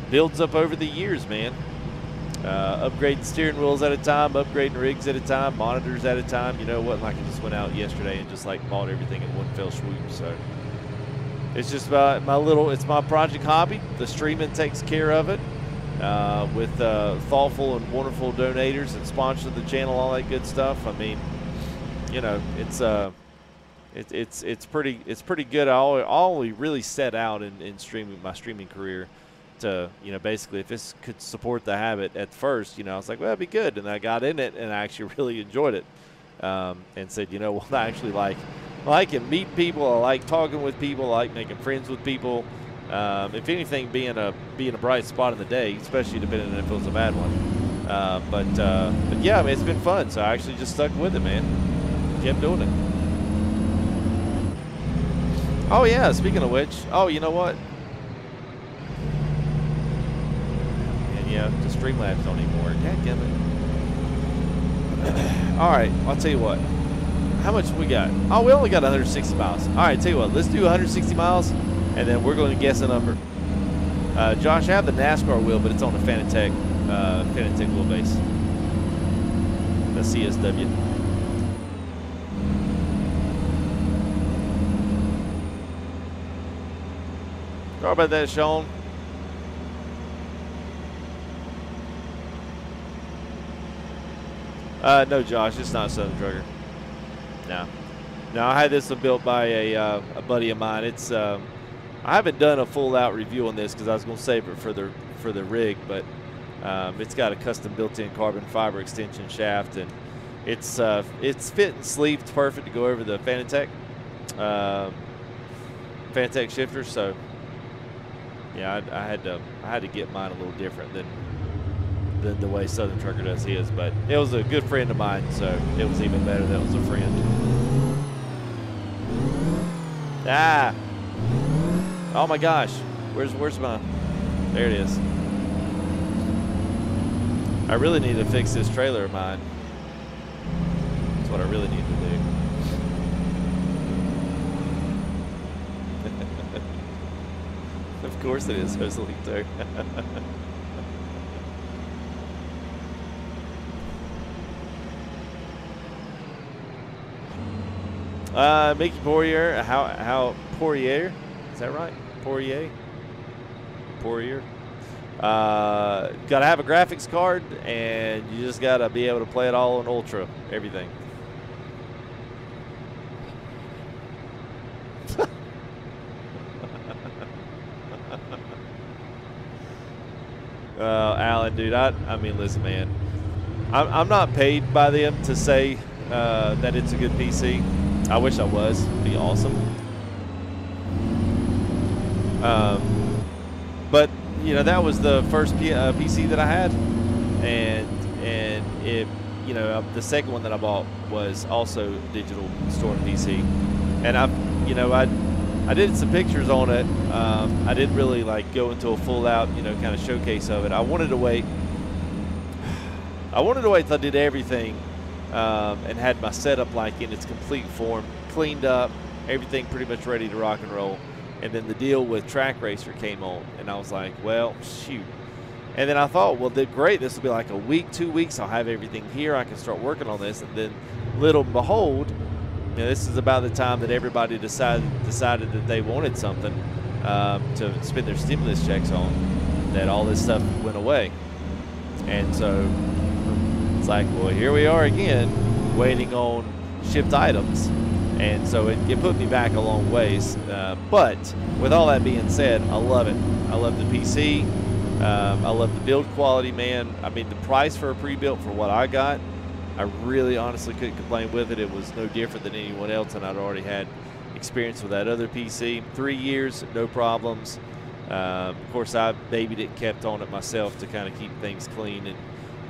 builds up over the years, man. uh, upgrading steering wheels at a time, upgrading rigs at a time, monitors at a time. You know, wasn't like I just went out yesterday and just like bought everything in one fell swoop. So it's just about my little, it's my project hobby. The streaming takes care of it uh, with uh, thoughtful and wonderful donators and sponsors of the channel, all that good stuff. I mean, you know, it's uh, it, it's it's pretty it's pretty good. I I always really set out in, in streaming my streaming career to you know basically if this could support the habit at first, you know, I was like, well, that'd be good, and I got in it and I actually <laughs> really enjoyed it, um, and said, you know, well, I actually like I like it meet people. I like talking with people. I like making friends with people. Um, if anything, being a being a bright spot in the day, especially depending on if it was a bad one. Uh, but uh, but yeah, I mean, it's been fun. So I actually just stuck with it, man. Kept doing it. Oh yeah. Speaking of which, oh, you know what? And yeah, the Streamlabs don't even work. God damn it. <clears throat> All right, I'll tell you what. How much we got? Oh, we only got 160 miles. All right, tell you what. Let's do 160 miles, and then we're going to guess a number. Uh, Josh, I have the NASCAR wheel, but it's on the Fanatec, uh, Fanatec wheelbase. The CSW. Sorry about that, Sean. Uh, no, Josh, it's not Southern Trucker. No. No, I had this one built by a, uh, a buddy of mine. It's um, I haven't done a full out review on this because I was going to save it for the for the rig, but um, it's got a custom built-in carbon fiber extension shaft, and it's uh, it's fit and sleeved perfect to go over the Fanatec um, Fanatec shifter. So yeah, I, I, had to I had to get mine a little different than than the way Southern Trucker does his. But it was a good friend of mine, so it was even better that it was a friend. Ah! Oh my gosh, where's where's my? There it is. I really need to fix this trailer of mine. That's what I really need to do. <laughs> of course it is, Joselito. <laughs> uh, Mickey Poirier, how how Poirier, is that right? Poirier, Poirier. Uh, gotta have a graphics card, and you just gotta be able to play it all on ultra, everything. <laughs> Uh, Alan, dude, I, I mean, listen, man, I'm, I'm not paid by them to say uh, that it's a good PC. I wish I was. It'd be awesome. Um, but you know, that was the first P uh, PC that I had, and and it, you know, uh, the second one that I bought was also Digital Storm PC, and I, you know, I I did some pictures on it. Um, I didn't really like go into a full out, you know, kind of showcase of it. I wanted to wait. <sighs> I wanted to wait till I did everything um, and had my setup like in its complete form, cleaned up, everything pretty much ready to rock and roll. And then the deal with Trak Racer came on, and I was like, well, shoot. And then I thought, well, then great. This will be like a week, two weeks. I'll have everything here. I can start working on this. And then, little and behold, you know, this is about the time that everybody decided decided that they wanted something um, to spend their stimulus checks on. That all this stuff went away, and so it's like, well, here we are again, waiting on shipped items. And so it, it put me back a long ways. Uh, but with all that being said, I love it. I love the PC. Um, I love the build quality, man. I mean, the price for a pre-built for what I got, I really honestly couldn't complain with it. It was no different than anyone else, and I'd already had experience with that other PC. Three years, no problems. Um, of course, I babied it, kept on it myself to kind of keep things clean and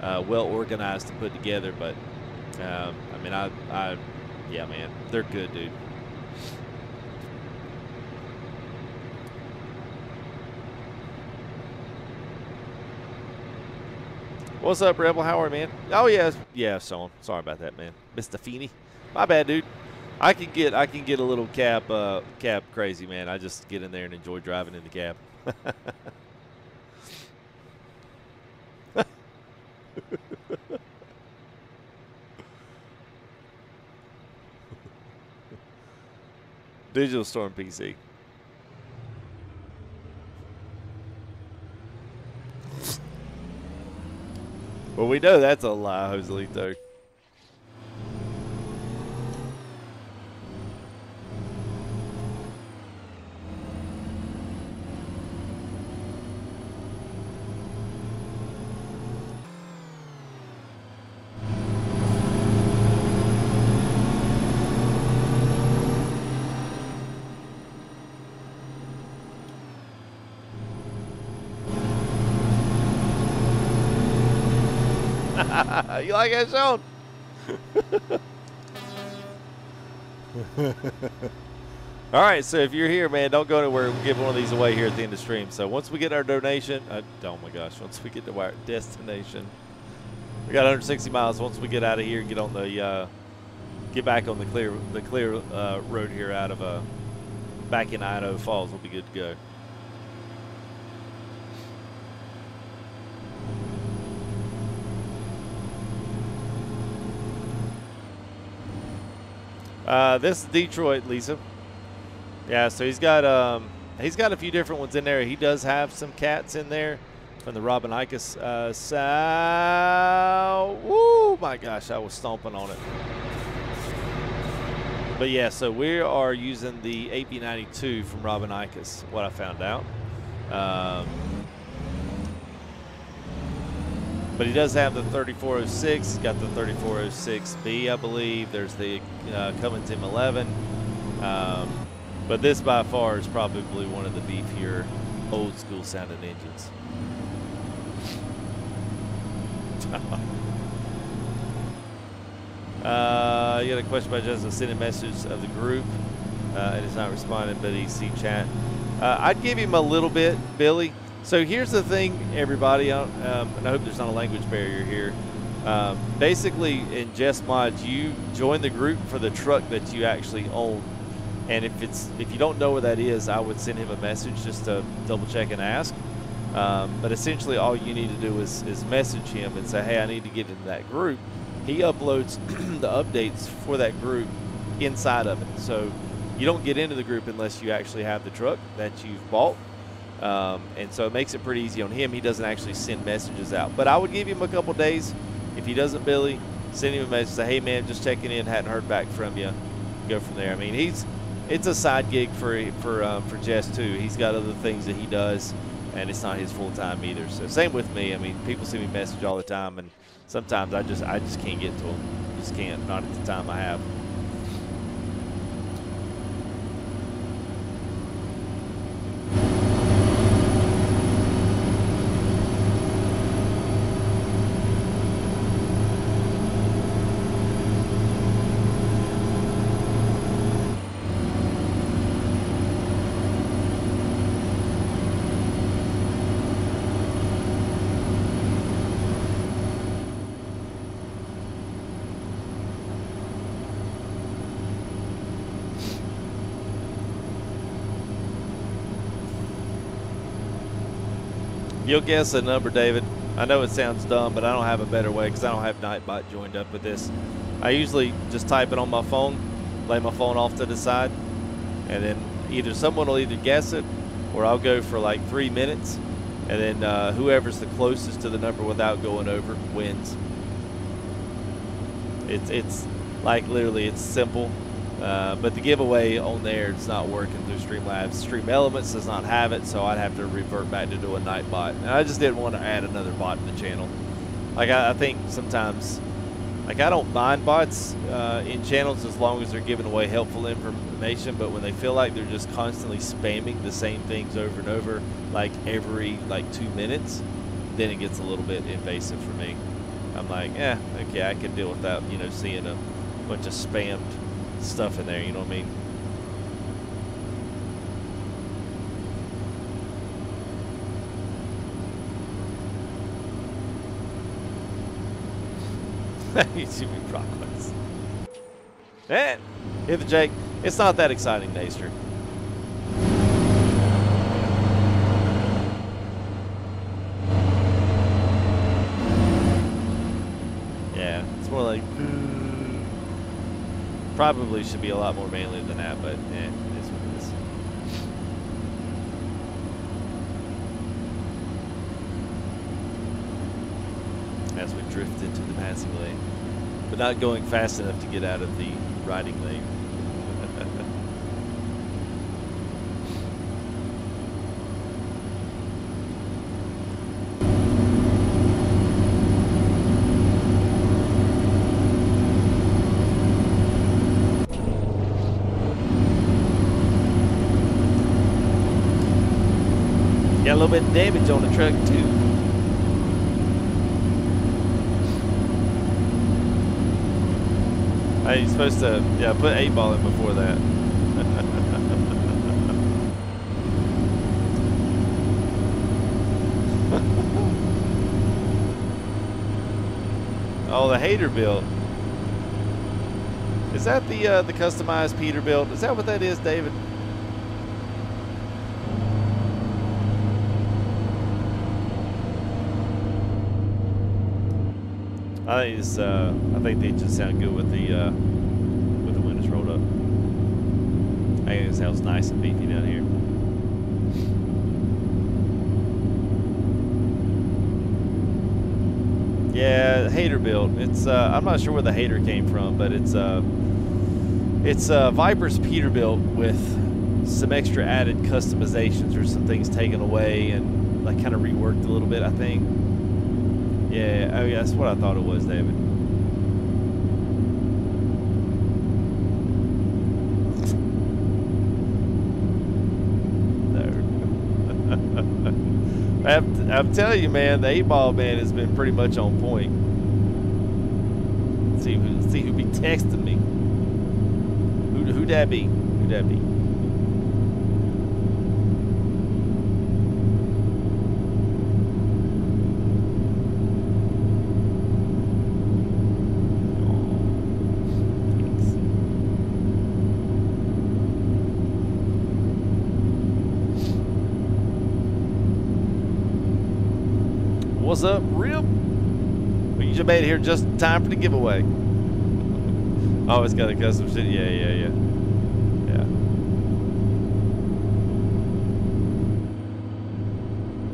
uh, well organized and put together. But um, I mean, I, I, yeah, man, they're good, dude. What's up, Rebel? How are you, man? Oh yeah, yeah, so sorry about that, man. Mr. Feeney. My bad, dude. I can get I can get a little cab uh, cab crazy, man. I just get in there and enjoy driving in the cab. <laughs> <laughs> Digital Storm PC. Well, we know that's a lie, Joselito. Like that, Sean? <laughs> All right, so if you're here, man, don't go anywhere. We'll give one of these away here at the end of the stream. So once we get our donation, uh, oh my gosh, once we get to our destination, we got 160 miles. Once we get out of here and get on the, uh, get back on the clear, the clear uh, road here out of uh, back in Idaho Falls, we'll be good to go. Uh, this Detroit, Lisa. Yeah, so he's got um, he's got a few different ones in there. He does have some cats in there from the Robin Icus uh, sow. Woo! My gosh, I was stomping on it. But yeah, so we are using the 8V92 from Robin Icus. What I found out. Um, but he does have the 3406. He's got the 3406B, I believe. There's the uh, Cummins M11. Um, but this by far is probably one of the beefier, old school sounding engines. <laughs> uh, you got a question by Justin sending a message of the group. Uh, and he's not responding, but he's see chat. Uh, I'd give him a little bit, Billy. So here's the thing, everybody, um, and I hope there's not a language barrier here. Um, basically, in Jess Mods, you join the group for the truck that you actually own. And if it's if you don't know where that is, I would send him a message just to double check and ask. Um, but essentially, all you need to do is, is message him and say, "Hey, I need to get into that group." He uploads <clears throat> the updates for that group inside of it. So you don't get into the group unless you actually have the truck that you've bought. Um, and so it makes it pretty easy on him. He doesn't actually send messages out. But I would give him a couple days. If he doesn't, Billy, send him a message. Say, hey, man, just checking in. Hadn't heard back from you. Go from there. I mean, he's it's a side gig for for um, for Jess too. He's got other things that he does, and it's not his full time either. So same with me. I mean, people send me message all the time, and sometimes I just I just can't get to them. Just can't. Not at the time I have. You'll guess a number, David. I know it sounds dumb, but I don't have a better way because I don't have Nightbot joined up with this. I usually just type it on my phone, lay my phone off to the side, and then either someone will either guess it or I'll go for like three minutes, and then uh, whoever's the closest to the number without going over wins. It's it's like literally it's simple. Uh, but the giveaway on there it's not working through Streamlabs. Stream Elements does not have it, so I'd have to revert back to do a Nightbot. And I just didn't want to add another bot to the channel. Like I, I think sometimes, like I don't mind bots uh, in channels as long as they're giving away helpful information. But when they feel like they're just constantly spamming the same things over and over, like every like two minutes, then it gets a little bit invasive for me. I'm like, yeah, okay, I can deal with that. You know, seeing a bunch of spammed stuff in there, you know what I mean? <laughs> you should be progress. And hit the Jake. It's not that exciting, Naster. probably should be a lot more manly than that, but eh. As we drifted to the passing lane, but not going fast enough to get out of the riding lane. Too. Hey, you're supposed to, yeah, put eight ball in before that. <laughs> oh, the hater Haterbilt. Is that the uh, the customized Peterbilt? Is that what that is, David? I think uh, I think they just sound good with the uh, with the windows rolled up. I think it sounds nice and beefy down here. Yeah, Haterbilt. It's uh, I'm not sure where the hater came from, but it's uh, it's uh, Viper's Peterbilt with some extra added customizations or some things taken away and like kind of reworked a little bit. I think. Yeah, oh yeah, that's what I thought it was, David. <laughs> I'm, I'm telling you, man, the eight ball man has been pretty much on point. Let's see who see who be texting me. Who who that be? Who that be? What's up, Rip? You just made it here just in time for the giveaway. <laughs> oh, it's got a custom shit. Yeah, yeah, yeah.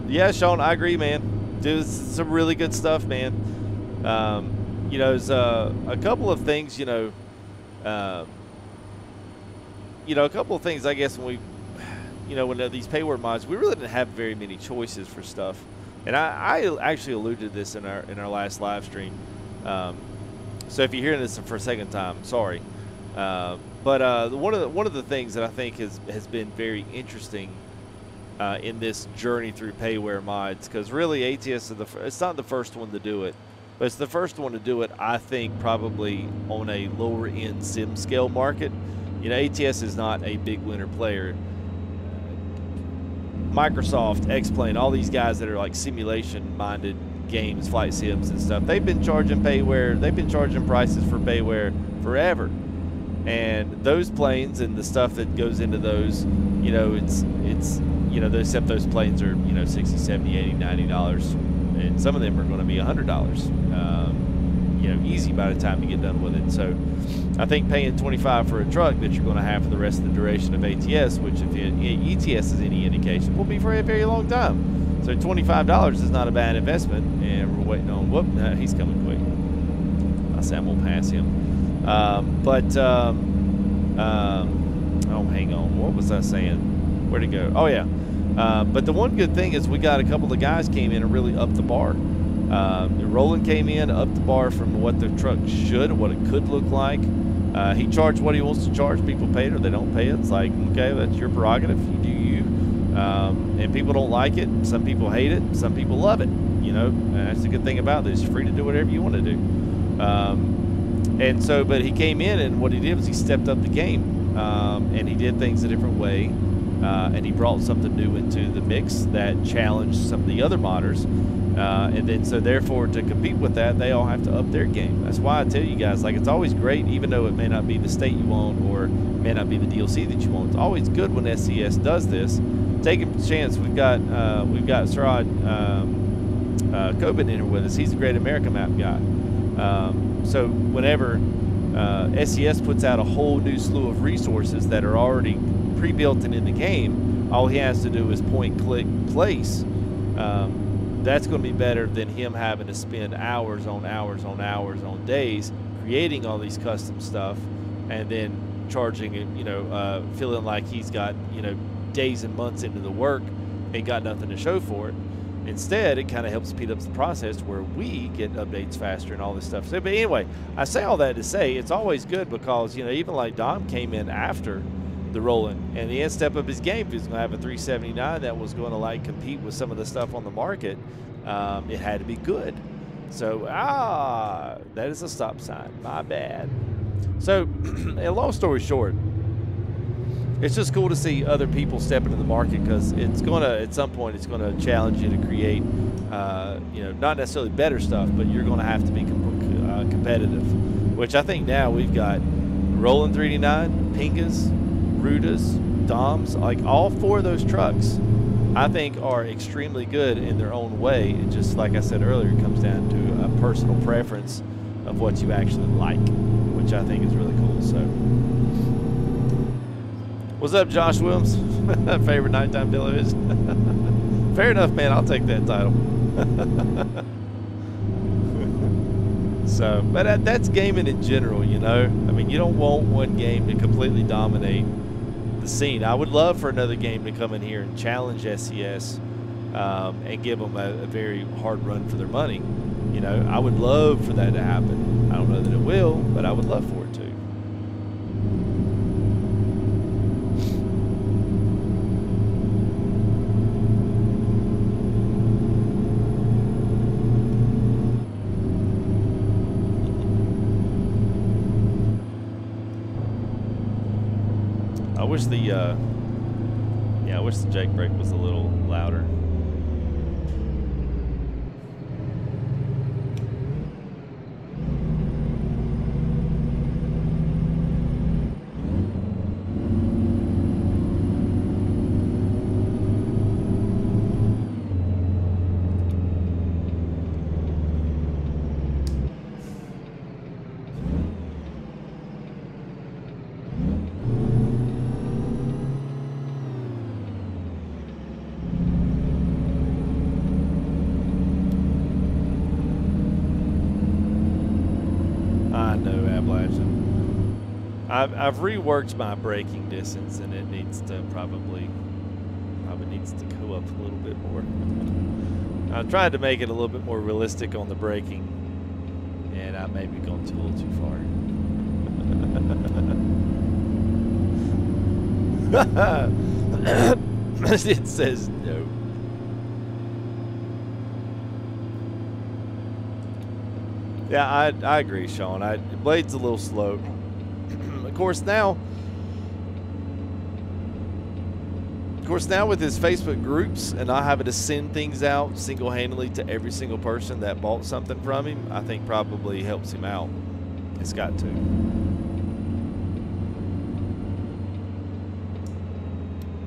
Yeah. Yeah, Sean, I agree, man. Dude, some really good stuff, man. Um, you know, there's uh, a couple of things, you know, uh, you know, a couple of things, I guess, when we, <sighs> you know, when these payware mods, we really didn't have very many choices for stuff and I, I, actually alluded to this in our in our last live stream. Um, so if you're hearing this for a second time, sorry. Uh, but uh, one of the, one of the things that I think has has been very interesting uh, in this journey through payware mods, because really ATS is the it's not the first one to do it, but it's the first one to do it. I think probably on a lower end sim scale market. You know, ATS is not a big winner player. Microsoft, X-Plane, all these guys that are like simulation-minded games, flight sims and stuff, they've been charging payware. They've been charging prices for payware forever. And those planes and the stuff that goes into those, you know, it's it's you know, except those planes are you know 60, 70, 80, 90 dollars, and some of them are going to be hundred dollars. Um, you know, easy by the time you get done with it. So I think paying 25 for a truck that you're going to have for the rest of the duration of ATS, which if ETS is any indication, will be for a very long time. So $25 is not a bad investment, and we're waiting on, whoop, no, he's coming quick. I going to pass him. Um, but, um, um, oh, hang on. What was I saying? Where'd it go? Oh, yeah. Uh, but the one good thing is we got a couple of guys came in and really upped the bar. Um, Roland came in, up the bar from what the truck should, what it could look like. Uh, he charged what he wants to charge. People pay it or they don't pay it. It's like, okay, that's your prerogative. You do you. Um, and people don't like it. Some people hate it. Some people love it. You know, that's the good thing about this. You're free to do whatever you want to do. Um, and so, but he came in and what he did was he stepped up the game. Um, and he did things a different way. Uh, and he brought something new into the mix that challenged some of the other modders. Uh, and then, so therefore, to compete with that, they all have to up their game. That's why I tell you guys, like, it's always great, even though it may not be the state you want or may not be the DLC that you want. It's always good when SCS does this. Take a chance. We've got uh, we've got Sarad um, uh, Coben in here with us. He's a Great America Map guy. Um, so whenever uh, SCS puts out a whole new slew of resources that are already pre-built and in the game, all he has to do is point, click, place. Um, that's going to be better than him having to spend hours on hours on hours on days creating all these custom stuff and then charging you know uh, feeling like he's got you know days and months into the work and got nothing to show for it. Instead it kind of helps speed up the process where we get updates faster and all this stuff. So but anyway i say all that to say it's always good because you know even like dom came in after the Roland, and the to step of his game. If he's going to have a 379 that was going to like compete with some of the stuff on the market, um, it had to be good. So ah, that is a stop sign. My bad. So, <clears throat> a long story short, it's just cool to see other people step into the market because it's going to at some point it's going to challenge you to create, uh, you know, not necessarily better stuff, but you're going to have to be uh, competitive. Which I think now we've got Rolling 3D9, Pinga's, Ruda's, Doms, like all four of those trucks, I think are extremely good in their own way. It just, like I said earlier, it comes down to a personal preference of what you actually like, which I think is really cool. So, what's up, Josh Williams? <laughs> Favorite nighttime television? <laughs> Fair enough, man. I'll take that title. <laughs> so, but that's gaming in general, you know. I mean, you don't want one game to completely dominate the scene. I would love for another game to come in here and challenge SCS um, and give them a, a, very hard run for their money. You know, I would love for that to happen. I don't know that it will, but I would love for it to. Wish the uh, yeah, I wish the Jake brake was a little louder. I've, I've reworked my braking distance, and it needs to probably probably needs to go up a little bit more. I tried to make it a little bit more realistic on the braking, and I may be going too, a little too far. <laughs> it says no. Yeah, I I agree, Sean. I Blade's a little slow course, now, of course, now with his Facebook groups and not having to send things out single-handedly to every single person that bought something from him, I think probably helps him out. It's got to.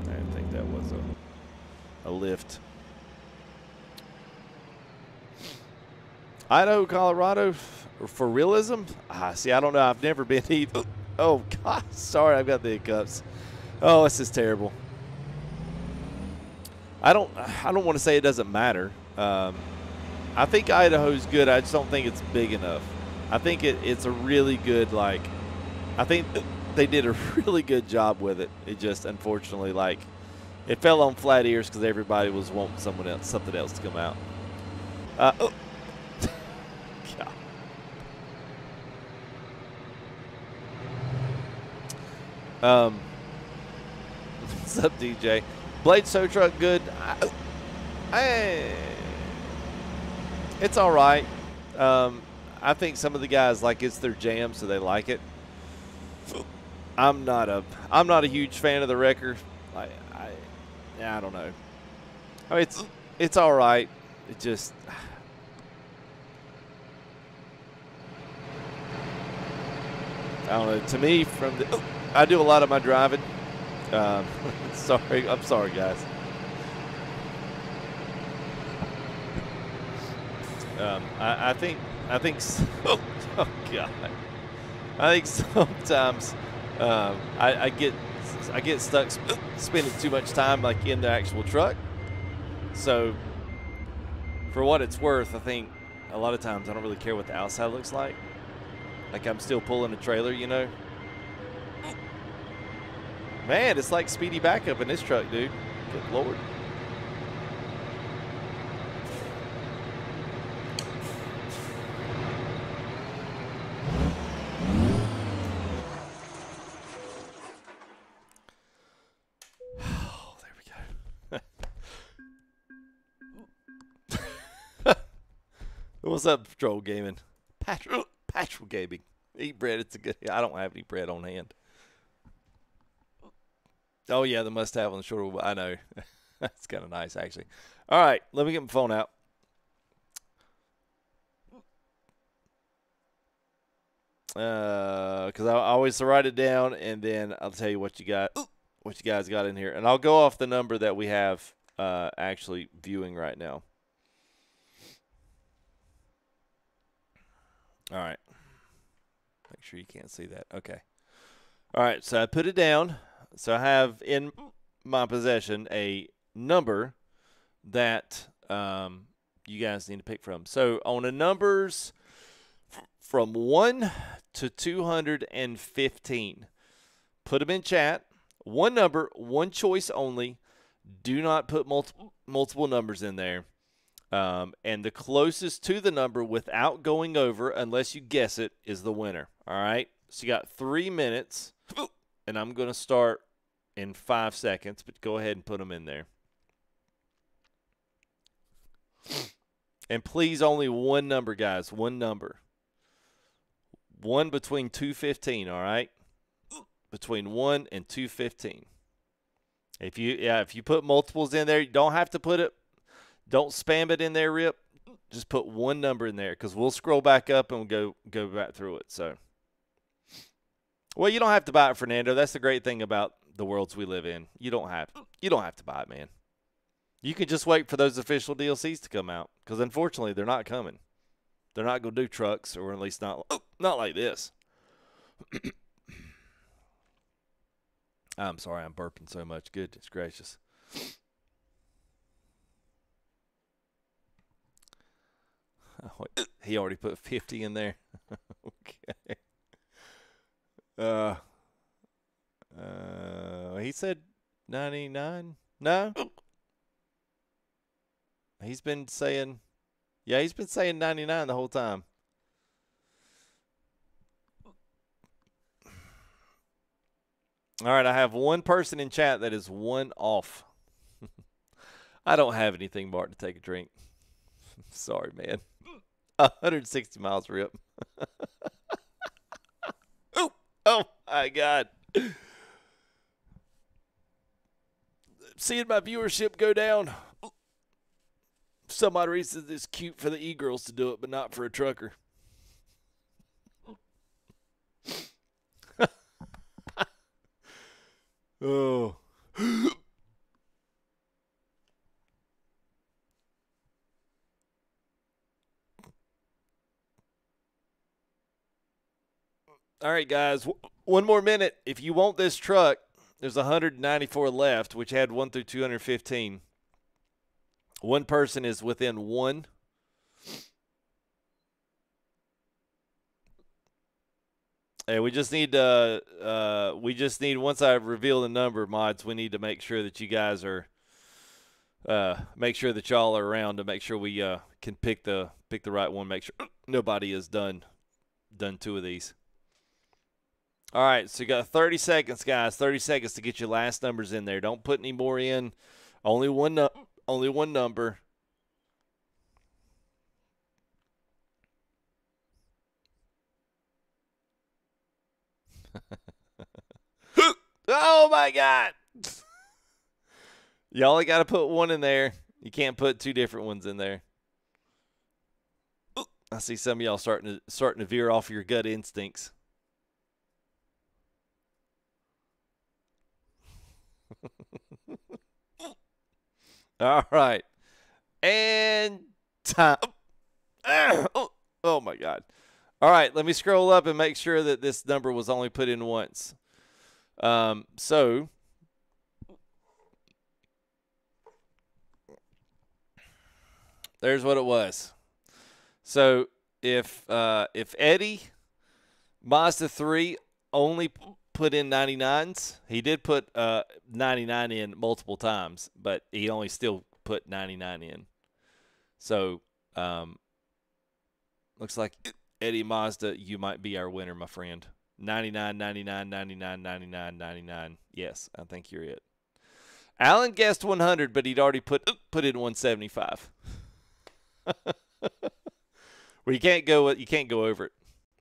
I think that was a, a lift. Idaho, Colorado, for realism? Ah, see, I don't know. I've never been <laughs> either. Oh, <laughs> God. Sorry, I've got the hiccups. Oh, this is terrible. I don't I don't want to say it doesn't matter. Um, I think Idaho's good. I just don't think it's big enough. I think it, it's a really good, like, I think <laughs> they did a <laughs> really good job with it. It just, unfortunately, like, it fell on flat ears because everybody was wanting someone else, something else to come out. Uh, oh. Um, what's up, DJ? Blade So Truck, good. It's all right. Um, I think some of the guys like it's their jam, so they like it. I'm not a I'm not a huge fan of the wrecker. I I, I don't know. I mean, it's it's all right. It just I don't know. To me, from the I do a lot of my driving. Um, <laughs> sorry, I'm sorry, guys. Um, I, I, think I think <laughs> oh, oh, god, I think sometimes um, I, I, get I get stuck sp <clears throat> spending too much time like in the actual truck. So for what it's worth, I think a lot of times I don't really care what the outside looks like. Like I'm still pulling a trailer, you know. Man, it's like speedy backup in this truck, dude. Good lord. Oh, there we go. What's up, Patrol Gaming? Patrol, Patrol Gaming. Eat bread. It's a good. I don't have any bread on hand. Oh yeah, the must have on the shoulder. I know. <laughs> That's kind of nice, actually. All right, let me get my phone out. Because I, I always write it down, and then I'll tell you what you got, what you guys got in here, and I'll go off the number that we have uh, actually viewing right now. All right. Make sure you can't see that. Okay. All right, so I put it down. So I have in my possession a number that um, you guys need to pick from. So on the numbers from 1 to 215, put them in chat. One number, one choice only. Do not put multiple multiple numbers in there. Um, and the closest to the number without going over, unless you guess it, is the winner. All right. So you got three minutes, and I'm going to start in five seconds, but go ahead and put them in there. And please, only one number, guys. One number. One between 215, all right? Between 1 and 215. If you yeah, if you put multiples in there, you don't have to put it don't spam it in there, Rip. Just put one number in there because we'll scroll back up and we'll go go back through it. So, well, you don't have to buy it, Fernando. That's the great thing about the worlds we live in. You don't have you don't have to buy it, man. You can just wait for those official DLCs to come out because unfortunately they're not coming. They're not going to do trucks, or at least not oh, not like this. I'm sorry, I'm burping so much. Goodness gracious. <laughs> he already put 50 in there. <laughs> okay. Uh, uh, he said 99. No. He's been saying, yeah, he's been saying 99 the whole time. All right, I have one person in chat that is one off. <laughs> I don't have anything, Bart, to take a drink. <laughs> Sorry, man. <laughs> 160 miles rip. <laughs> oh, my God. Seeing my viewership go down. Some Somebody reason it's cute for the e girls to do it, but not for a trucker. oh. All right, guys. One more minute. If you want this truck, there's 194 left, which had one through 215. One person is within one. Hey, we just need uh uh we just need once I reveal the number mods, we need to make sure that you guys are uh make sure that y'all are around to make sure we uh can pick the pick the right one, make sure <clears throat> nobody has done done two of these. All right, so you got 30 seconds, guys. 30 seconds to get your last numbers in there. Don't put any more in. Only one, nu- only one number. <laughs> oh my God! you only got to put one in there. You can't put two different ones in there. I see some of y'all starting to starting to veer off your gut instincts. <laughs> All right. And time. <coughs> Oh, oh, my God. All right. Let me scroll up and make sure that this number was only put in once. Um, so. there's what it was. So if uh, if Eddie Mazda three only put in 99s, he did put uh, 99 in multiple times, but he only still put 99 in. So um, looks like Eddie Mazda, you might be our winner, my friend. 99, 99, 99, 99, 99. Yes, I think you're it. Alan guessed 100, but he'd already put put in 175. <laughs> well, you can't go you can't go over it.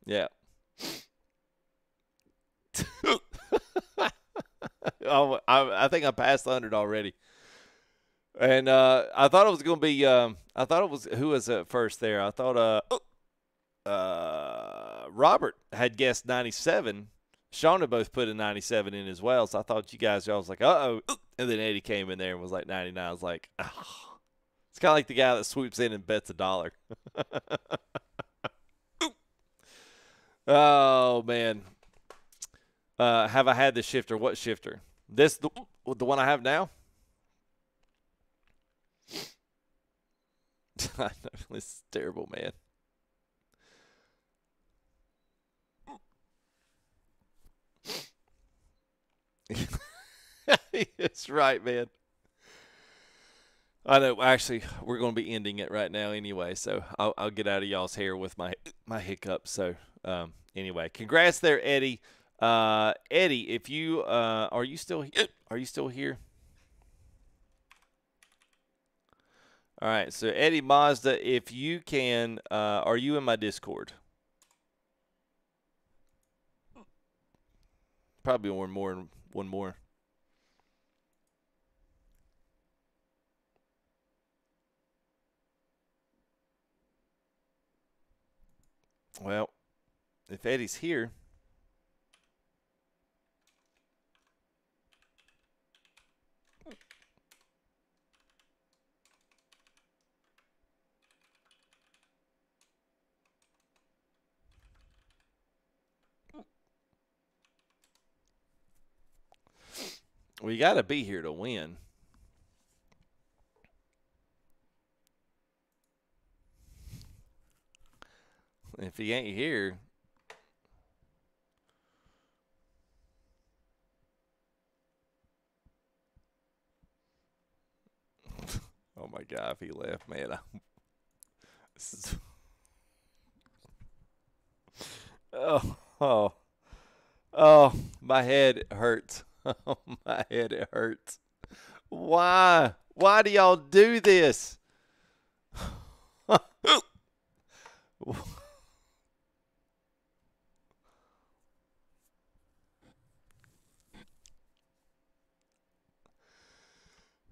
Yeah. oh, <laughs> I, I think I passed 100 already. And uh, I thought it was going to be. Um, I thought it was who was at first there. I thought uh, uh, Robert had guessed 97. Sean had both put a 97 in as well. So I thought you guys, I was like, uh oh. And then Eddie came in there and was like 99. I was like, oh. it's kind of like the guy that swoops in and bets a dollar. <laughs> oh man, uh, have I had the shifter? What shifter? This the the one I have now. <laughs> I know this is terrible, man. <laughs> That's right, man. I know. Actually, we're going to be ending it right now anyway, so I'll, I'll get out of y'all's hair with my my hiccup. So, um, anyway, congrats there, Eddie. Uh, Eddie, if you uh, are you still are you still here? All right, so Eddie Mazda, if you can, uh, are you in my Discord? Probably one more. One more. Well, if Eddie's here. We got to be here to win. If he ain't here, oh my god, if he left, man, I, <laughs> this is oh oh oh my head hurts. <laughs> Oh my head, it hurts. Why? Why do y'all do this?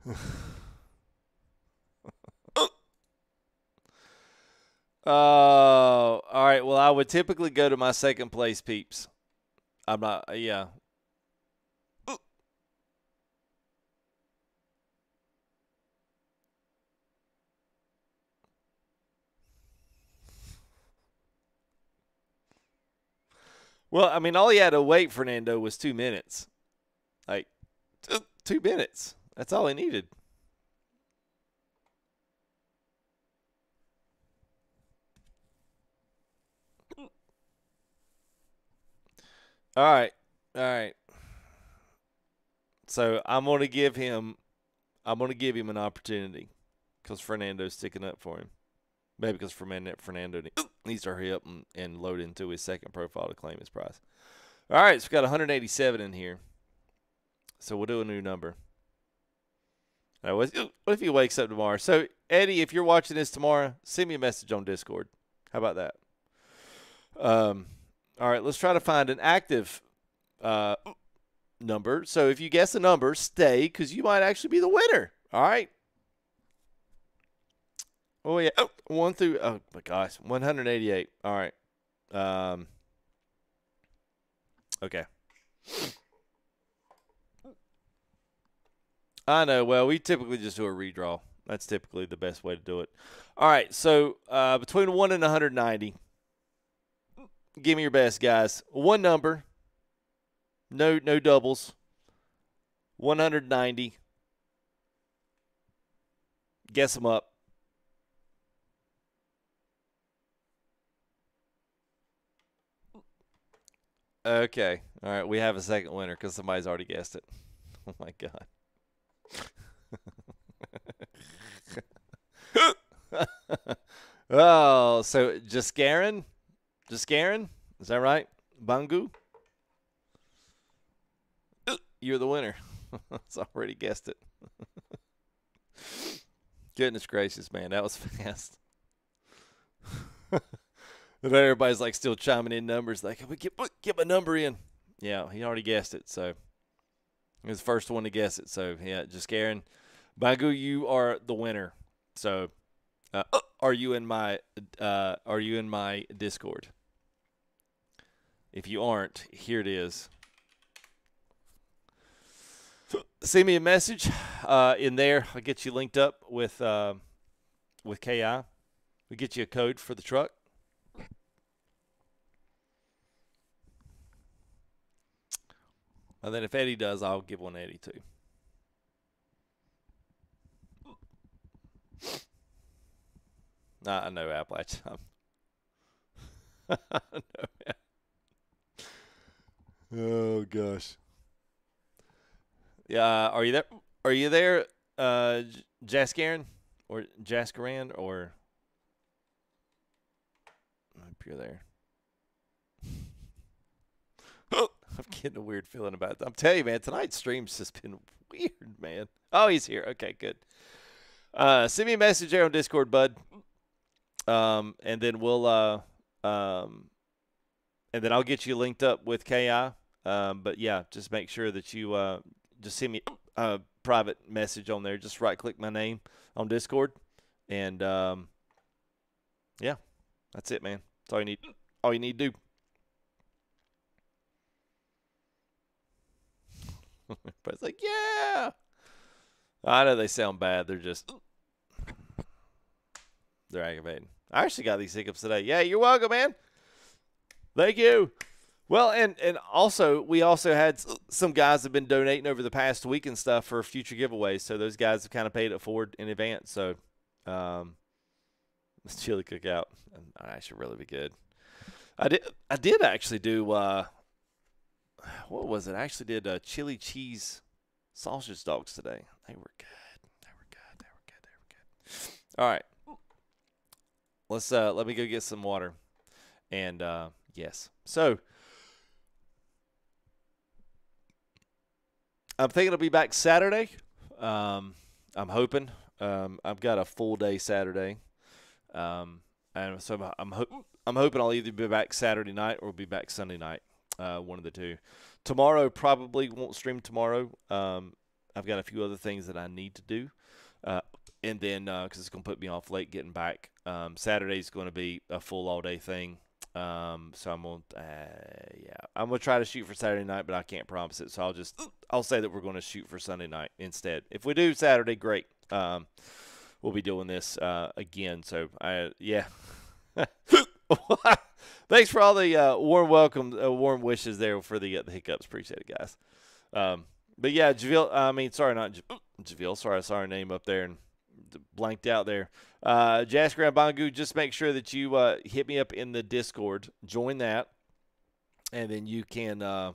<laughs> Oh, all right. Well, I would typically go to my second place peeps. I'm not. Uh, yeah, Well, I mean, all he had to wait, Fernando, was two minutes. Like, two minutes. That's all he needed. All right. All right. So I'm going to give him I'm going to give him an opportunity because Fernando's sticking up for him. Maybe because Fernando, Fernando needs to hurry up and, and load into his second profile to claim his prize. All right, so we got 187 in here. So we'll do a new number. What if he wakes up tomorrow? So, Eddie, if you're watching this tomorrow, send me a message on Discord. How about that? Um, all right, let's try to find an active uh, number. So if you guess a number, stay because you might actually be the winner. All right. Oh yeah, oh, one through oh my gosh, 188. All right. Um. Okay. I know. Well, we typically just do a redraw. That's typically the best way to do it. All right. So uh, between one and 190, give me your best, guys. One number. No, no doubles. 190. Guess them up. Okay. All right. We have a second winner because somebody's already guessed it. Oh, my God. <laughs> oh, so Jaskarin? Garen? Is that right? Bangu? You're the winner. <laughs> it's already guessed it. <laughs> Goodness gracious, man. That was fast. <laughs> And everybody's like still chiming in numbers, like, we get get my number in. Yeah, he already guessed it, so he was the first one to guess it. So yeah, just Aaron, Bagu, you are the winner. So, uh, are you in my uh, are you in my Discord? If you aren't, here it is. <gasps> Send me a message uh, in there. I'll get you linked up with uh, with Ki. We get you a code for the truck. And then if Eddie does, I'll give one to Eddie too. Nah, I know. <laughs> oh gosh. Yeah, are you there? Are you there, uh, Jaskaran or Jaskaran or? I hope you're there. oh, <laughs> I'm getting a weird feeling about it. I'm telling you, man, tonight's stream's just been <laughs> weird, man. Oh, he's here. Okay, good. Uh, send me a message there on Discord, bud. Um, and then we'll uh, um, and then I'll get you linked up with Ki. Um, but yeah, just make sure that you uh, just send me a private message on there. Just right click my name on Discord, and um, yeah, that's it, man. That's all you need. All you need to do. <laughs> Everybody's like, yeah. I know they sound bad. They're just they're aggravating. I actually got these hiccups today. Yeah, you're welcome, man. Thank you. Well, and and also we also had some guys have been donating over the past week and stuff for future giveaways. So those guys have kind of paid it forward in advance. So um, <laughs> this chili cookout, I should really be good. I did I did actually do uh, what was it? I actually did uh, chili cheese sausage dogs today. They were good. They were good. They were good. They were good. All right. Let's uh let me go get some water. And uh yes. So I'm thinking I'll be back Saturday. Um I'm hoping. Um I've got a full day Saturday. Um and so I'm I'm, ho- I'm hoping I'll either be back Saturday night or be back Sunday night uh, one of the two. Tomorrow probably won't stream tomorrow. Um, I've got a few other things that I need to do, uh, and then because uh, it's gonna put me off late getting back. Um, Saturday's going to be a full all day thing. Um, so I'm gonna, uh, yeah, I'm gonna try to shoot for Saturday night, but I can't promise it. So I'll just, <clears throat> I'll say that we're going to shoot for Sunday night instead. If we do Saturday, great. Um, we'll be doing this uh, again. So I, yeah. <laughs> Thanks for all the uh, warm welcome, uh, warm wishes there for the uh, the hiccups. Appreciate it, guys. Um, but yeah, Javil. I mean, sorry, not <clears throat> Javil. Sorry, I saw her name up there and blanked out there. Uh, Jasker Bangu, just make sure that you uh, hit me up in the Discord. Join that, and then you can uh,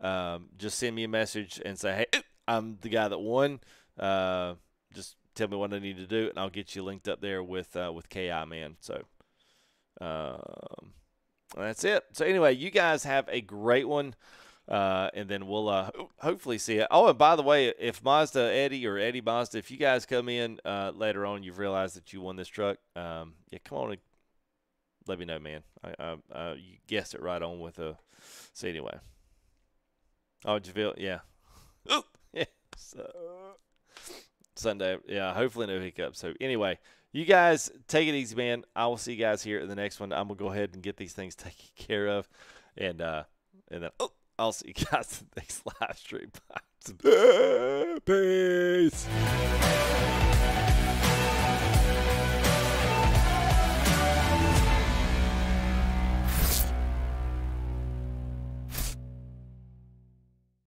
um, just send me a message and say, "Hey, I'm the guy that won." Uh, just tell me what I need to do, and I'll get you linked up there with uh, with Ki Man. So. Um, that's it. So anyway, you guys have a great one. Uh, and then we'll uh, hopefully see it. Oh, and by the way, if Mazda Eddie or Eddie Mazda, if you guys come in uh, later on, you've realized that you won this truck. Um, yeah, come on and let me know, man. I, I, you guessed it right on with a. So anyway. Oh, Javille, yeah. <laughs> yeah. So, Sunday, yeah. Hopefully no hiccups. So anyway, you guys take it easy, man. I will see you guys here in the next one. I'm gonna go ahead and get these things <laughs> taken care of, and uh, and then oh, I'll see you guys next live stream. Peace.